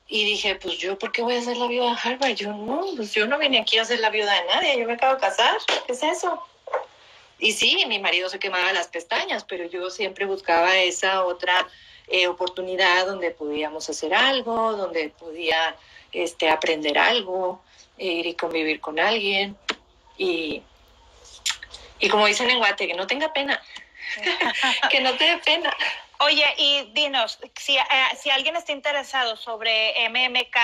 y dije, pues yo, ¿por qué voy a ser la viuda de Harvard? Yo no, pues yo no vine aquí a ser la viuda de nadie, yo me acabo de casar, ¿qué es eso? Y sí, mi marido se quemaba las pestañas, pero yo siempre buscaba esa otra eh, oportunidad donde podíamos hacer algo, donde podía este, aprender algo, ir y convivir con alguien. Y, y como dicen en Guate, que no tenga pena, [LAUGHS] que no te dé pena. Oye, y dinos, si, eh, si alguien está interesado sobre MMK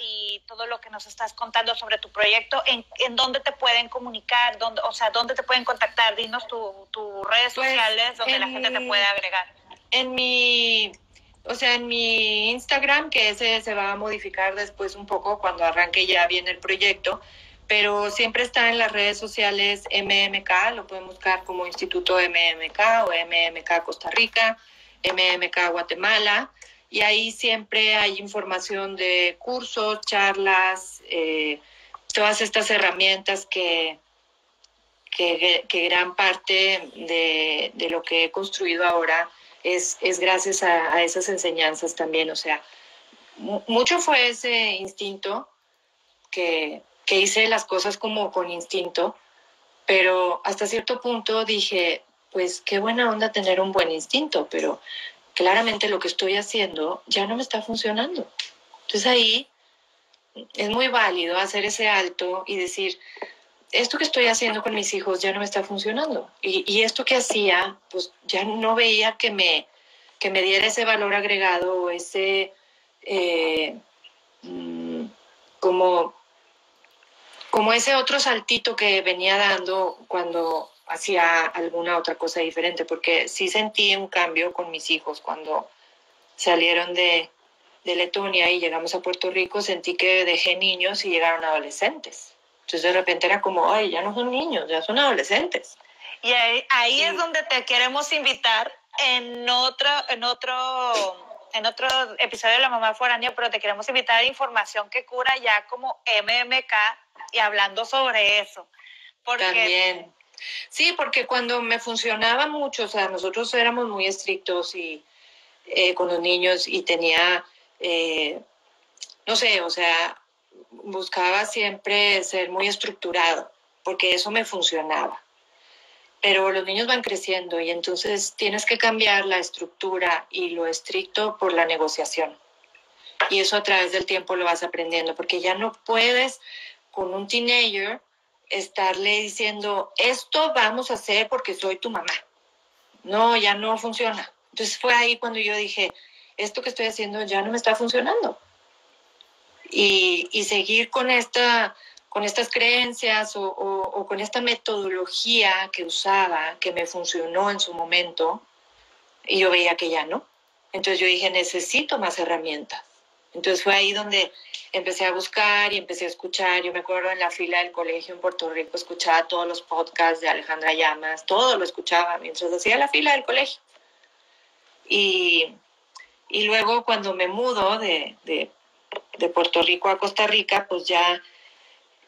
y todo lo que nos estás contando sobre tu proyecto, ¿en, en dónde te pueden comunicar? Dónde, o sea, ¿dónde te pueden contactar? Dinos tus redes pues, sociales donde la gente te puede agregar. En mi, o sea, en mi Instagram, que ese se va a modificar después un poco cuando arranque ya bien el proyecto, pero siempre está en las redes sociales MMK, lo pueden buscar como Instituto MMK o MMK Costa Rica MMK Guatemala, y ahí siempre hay información de cursos, charlas, eh, todas estas herramientas que, que, gran parte de, de, lo que he construido ahora es, es gracias a, esas enseñanzas también. O sea, mucho fue ese instinto que, que hice las cosas como con instinto Pero hasta cierto punto dije, pues qué buena onda tener un buen instinto, pero claramente lo que estoy haciendo ya no me está funcionando. Entonces ahí es muy válido hacer ese alto y decir, esto que estoy haciendo con mis hijos ya no me está funcionando. Y, esto que hacía, pues ya no veía que me, que me diera ese valor agregado o ese, eh, mm, como, como ese otro saltito que venía dando cuando hacía alguna otra cosa diferente, porque sí sentí un cambio con mis hijos cuando salieron de, de Letonia y llegamos a Puerto Rico, sentí que dejé niños y llegaron adolescentes. Entonces de repente era como, ay, ya no son niños, ya son adolescentes. Y ahí, ahí es donde te queremos invitar en otro, en otro en otro episodio de La Mamá Foránea, pero te queremos invitar a información que cura ya como MMK y hablando sobre eso. Porque También. Sí, porque cuando me funcionaba mucho, o sea, nosotros éramos muy estrictos y eh, con los niños y tenía, eh, no sé, o sea, buscaba siempre ser muy estructurado, porque eso me funcionaba. Pero los niños van creciendo y entonces tienes que cambiar la estructura y lo estricto por la negociación. Y eso a través del tiempo lo vas aprendiendo, porque ya no puedes con un teenager estarle diciendo, esto vamos a hacer porque soy tu mamá. No, ya no funciona. Entonces fue ahí cuando yo dije, esto que estoy haciendo ya no me está funcionando. Y, y seguir con, esta, con estas creencias o, o, con esta metodología que usaba, que me funcionó en su momento, y yo veía que ya no. Entonces yo dije, necesito más herramientas. Entonces fue ahí donde empecé a buscar y empecé a escuchar. Yo me acuerdo en la fila del colegio en Puerto Rico, escuchaba todos los podcasts de Alejandra Llamas, todo lo escuchaba mientras hacía la fila del colegio. Y, y luego cuando me mudo de, de, de, Puerto Rico a Costa Rica, pues ya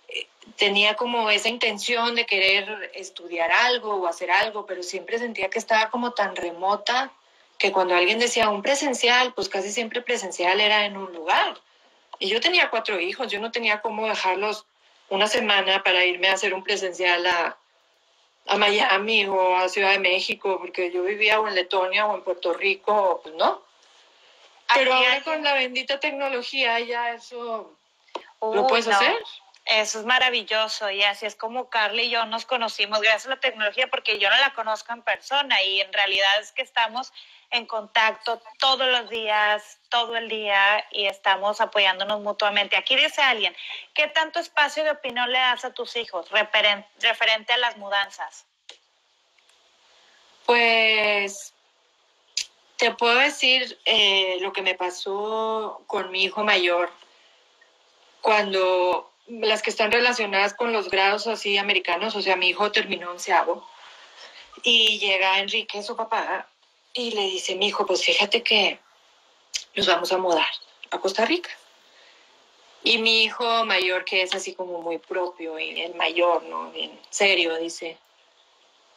eh, tenía como esa intención de querer estudiar algo o hacer algo, pero siempre sentía que estaba como tan remota que cuando alguien decía un presencial, pues casi siempre presencial era en un lugar. Y yo tenía cuatro hijos, yo no tenía cómo dejarlos una semana para irme a hacer un presencial a, a Miami o a Ciudad de México, porque yo vivía o en Letonia o en Puerto Rico, pues no. Pero ahora con la bendita tecnología ya eso lo puedes hacer. Eso es maravilloso y así es como Carly y yo nos conocimos gracias a la tecnología porque yo no la conozco en persona y en realidad es que estamos en contacto todos los días, todo el día y estamos apoyándonos mutuamente. Aquí dice alguien, ¿qué tanto espacio de opinión le das a tus hijos referente a las mudanzas? Pues te puedo decir eh, lo que me pasó con mi hijo mayor cuando las que están relacionadas con los grados así americanos, o sea, mi hijo terminó onceavo y llega Enrique, su papá, y le dice, mi hijo, pues fíjate que nos vamos a mudar a Costa Rica. Y mi hijo mayor, que es así como muy propio y el mayor, ¿no? Bien serio, dice,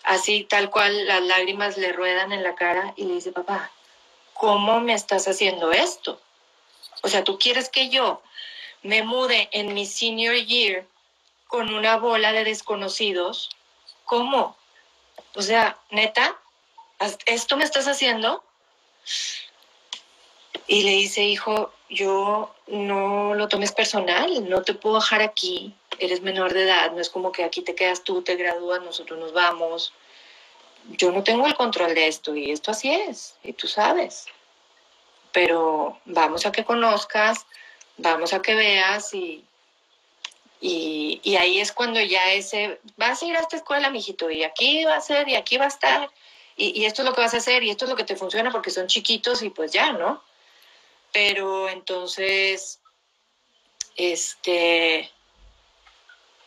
así tal cual las lágrimas le ruedan en la cara y le dice, papá, ¿cómo me estás haciendo esto? O sea, tú quieres que yo me mude en mi senior year con una bola de desconocidos. ¿Cómo? O sea, neta, ¿esto me estás haciendo? Y le dice, hijo, yo no lo tomes personal, no te puedo dejar aquí, eres menor de edad, no es como que aquí te quedas tú, te gradúas, nosotros nos vamos. Yo no tengo el control de esto y esto así es, y tú sabes. Pero vamos a que conozcas, vamos a que veas y, y, y ahí es cuando ya ese, vas a ir a esta escuela, mijito, y aquí va a ser, y aquí va a estar, y, esto es lo que vas a hacer y esto es lo que te funciona porque son chiquitos y pues ya, ¿no? Pero entonces, este,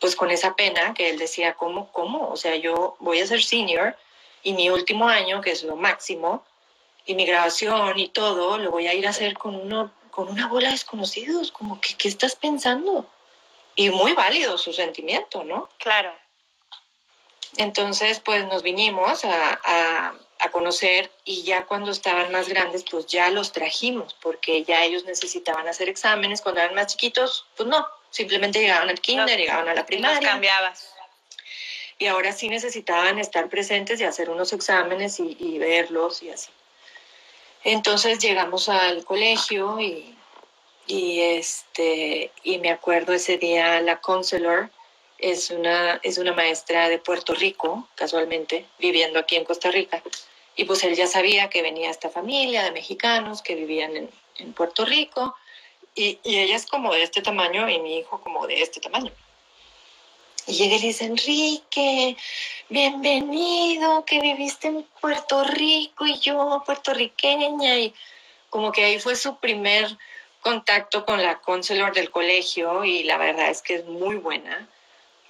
pues con esa pena que él decía, ¿cómo, cómo? O sea, yo voy a ser senior y mi último año, que es lo máximo, y mi grabación y todo, lo voy a ir a hacer con, uno, con una bola de desconocidos, como que, ¿qué estás pensando? Y muy válido su sentimiento, ¿no? Claro. Entonces, pues nos vinimos a, conocer y ya cuando estaban más grandes, pues ya los trajimos, porque ya ellos necesitaban hacer exámenes. Cuando eran más chiquitos, pues no, simplemente llegaban al kinder, llegaban a la primaria. cambiabas. y ahora sí necesitaban estar presentes y hacer unos exámenes y, y verlos y así. Entonces llegamos al colegio y, y, este, y me acuerdo ese día la counselor es una, es una maestra de Puerto Rico, casualmente, viviendo aquí en Costa Rica. Y pues él ya sabía que venía esta familia de mexicanos que vivían en, en Puerto Rico. Y, y, ella es como de este tamaño y mi hijo como de este tamaño. Y llega y le dice, Enrique, bienvenido, que viviste en Puerto Rico y yo puertorriqueña. Y como que ahí fue su primer contacto con la counselor del colegio y la verdad es que es muy buena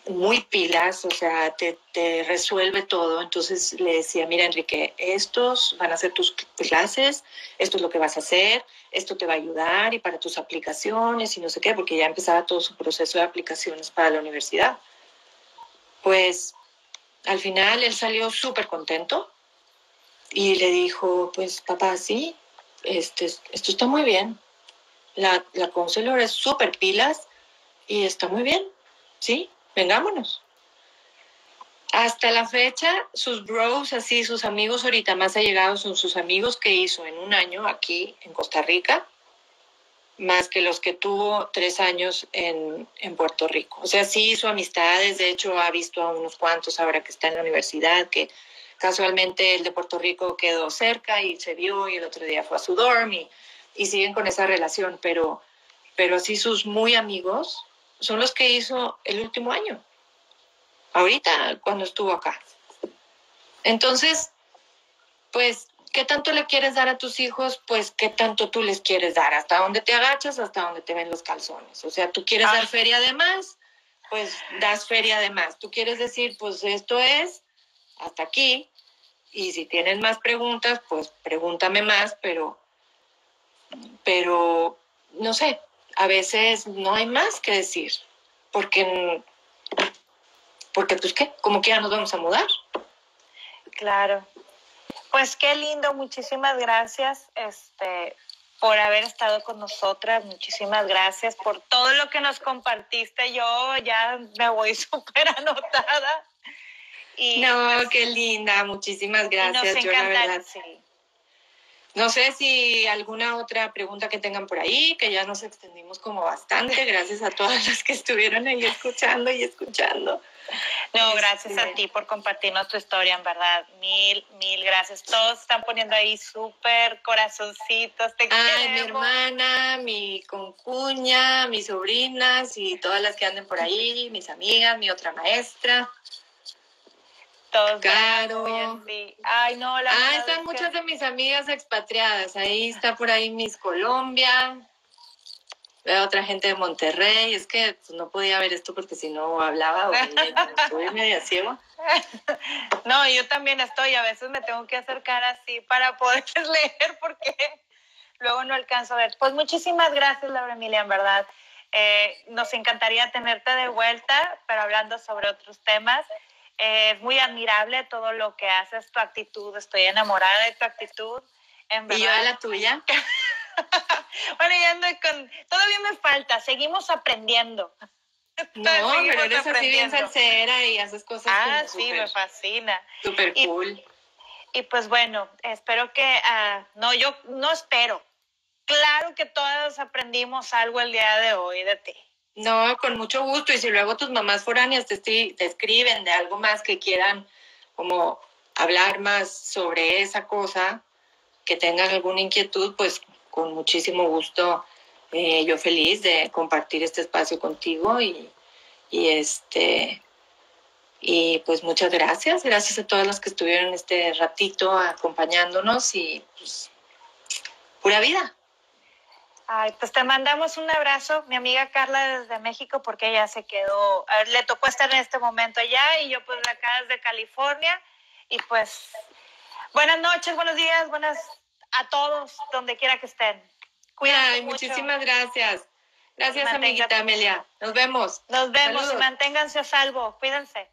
muy pilas, o sea, te, te, resuelve todo. Entonces le decía, mira Enrique, estos van a ser tus clases, esto es lo que vas a hacer, esto te va a ayudar y para tus aplicaciones y no sé qué, porque ya empezaba todo su proceso de aplicaciones para la universidad. Pues al final él salió súper contento y le dijo, pues papá, sí, este, esto está muy bien. La, la es súper pilas y está muy bien, ¿sí? vengámonos. Hasta la fecha, sus bros, así, sus amigos ahorita más allegados son sus amigos que hizo en un año aquí en Costa Rica, más que los que tuvo tres años en, en Puerto Rico. O sea, sí hizo amistades, de hecho ha visto a unos cuantos ahora que está en la universidad, que casualmente el de Puerto Rico quedó cerca y se vio y el otro día fue a su dorm y, y siguen con esa relación, pero, pero así sus muy amigos son los que hizo el último año, ahorita cuando estuvo acá. Entonces, pues, ¿qué tanto le quieres dar a tus hijos? Pues, ¿qué tanto tú les quieres dar? ¿Hasta dónde te agachas? ¿Hasta dónde te ven los calzones? O sea, tú quieres dar feria de más, pues das feria de más. Tú quieres decir, pues esto es hasta aquí. Y si tienes más preguntas, pues pregúntame más, pero, pero, no sé, a veces no hay más que decir, porque, porque pues qué, como que ya nos vamos a mudar. Claro. Pues qué lindo, muchísimas gracias este, por haber estado con nosotras, muchísimas gracias por todo lo que nos compartiste. Yo ya me voy [LAUGHS] súper anotada. Y, no, pues, qué linda, muchísimas gracias. Nos encanta, sí. No sé si alguna otra pregunta que tengan por ahí, que ya nos extendimos como bastante, gracias a todas las que estuvieron ahí escuchando y escuchando. No, gracias a este, ti por compartirnos tu historia, en verdad. Mil, mil gracias. Todos están poniendo ahí súper corazoncitos. Te Ay, mi hermana, mi concuña, mis sobrinas y todas las que anden por ahí, mis amigas, mi otra maestra. Todos claro. Ay, no, la Ah, están muchas de mis amigas expatriadas. Ahí está por ahí Miss Colombia. Veo otra gente de Monterrey. Es que pues, no podía ver esto porque si no hablaba o [LAUGHS] media ciego. [LAUGHS] No, yo también estoy. A veces me tengo que acercar así para poder [LAUGHS] leer porque luego no alcanzo a ver. Pues muchísimas gracias, Laura Emilia, en verdad. Eh, nos encantaría tenerte de vuelta, pero hablando sobre otros temas. Es muy admirable todo lo que haces, tu actitud. Estoy enamorada de tu actitud. En ¿Y yo de la tuya? [LAUGHS] bueno, ya ando con... Todavía me falta. Seguimos aprendiendo. No, pero eres así bien salsera y haces cosas Ah, sí, me fascina. Súper cool. Y, pues bueno, espero que... Uh, no, yo no espero. Claro que todos aprendimos algo el día de hoy de ti. No, con mucho gusto. Y si luego tus mamás foráneas te, te escriben de algo más que quieran como hablar más sobre esa cosa, que tengan alguna inquietud, pues con muchísimo gusto eh, yo feliz de compartir este espacio contigo y, y este y pues muchas gracias, gracias a todos los que estuvieron este ratito acompañándonos y pues pura vida. Ay, pues te mandamos un abrazo, mi amiga Carla desde México, porque ella se quedó, le tocó estar en este momento allá y yo pues acá desde California. Y pues buenas noches, buenos días, buenas a todos, donde quiera que estén. Cuídate muchísimas gracias. Gracias, amiguita Amelia. Nos vemos. Nos vemos. Manténganse a salvo. Cuídense.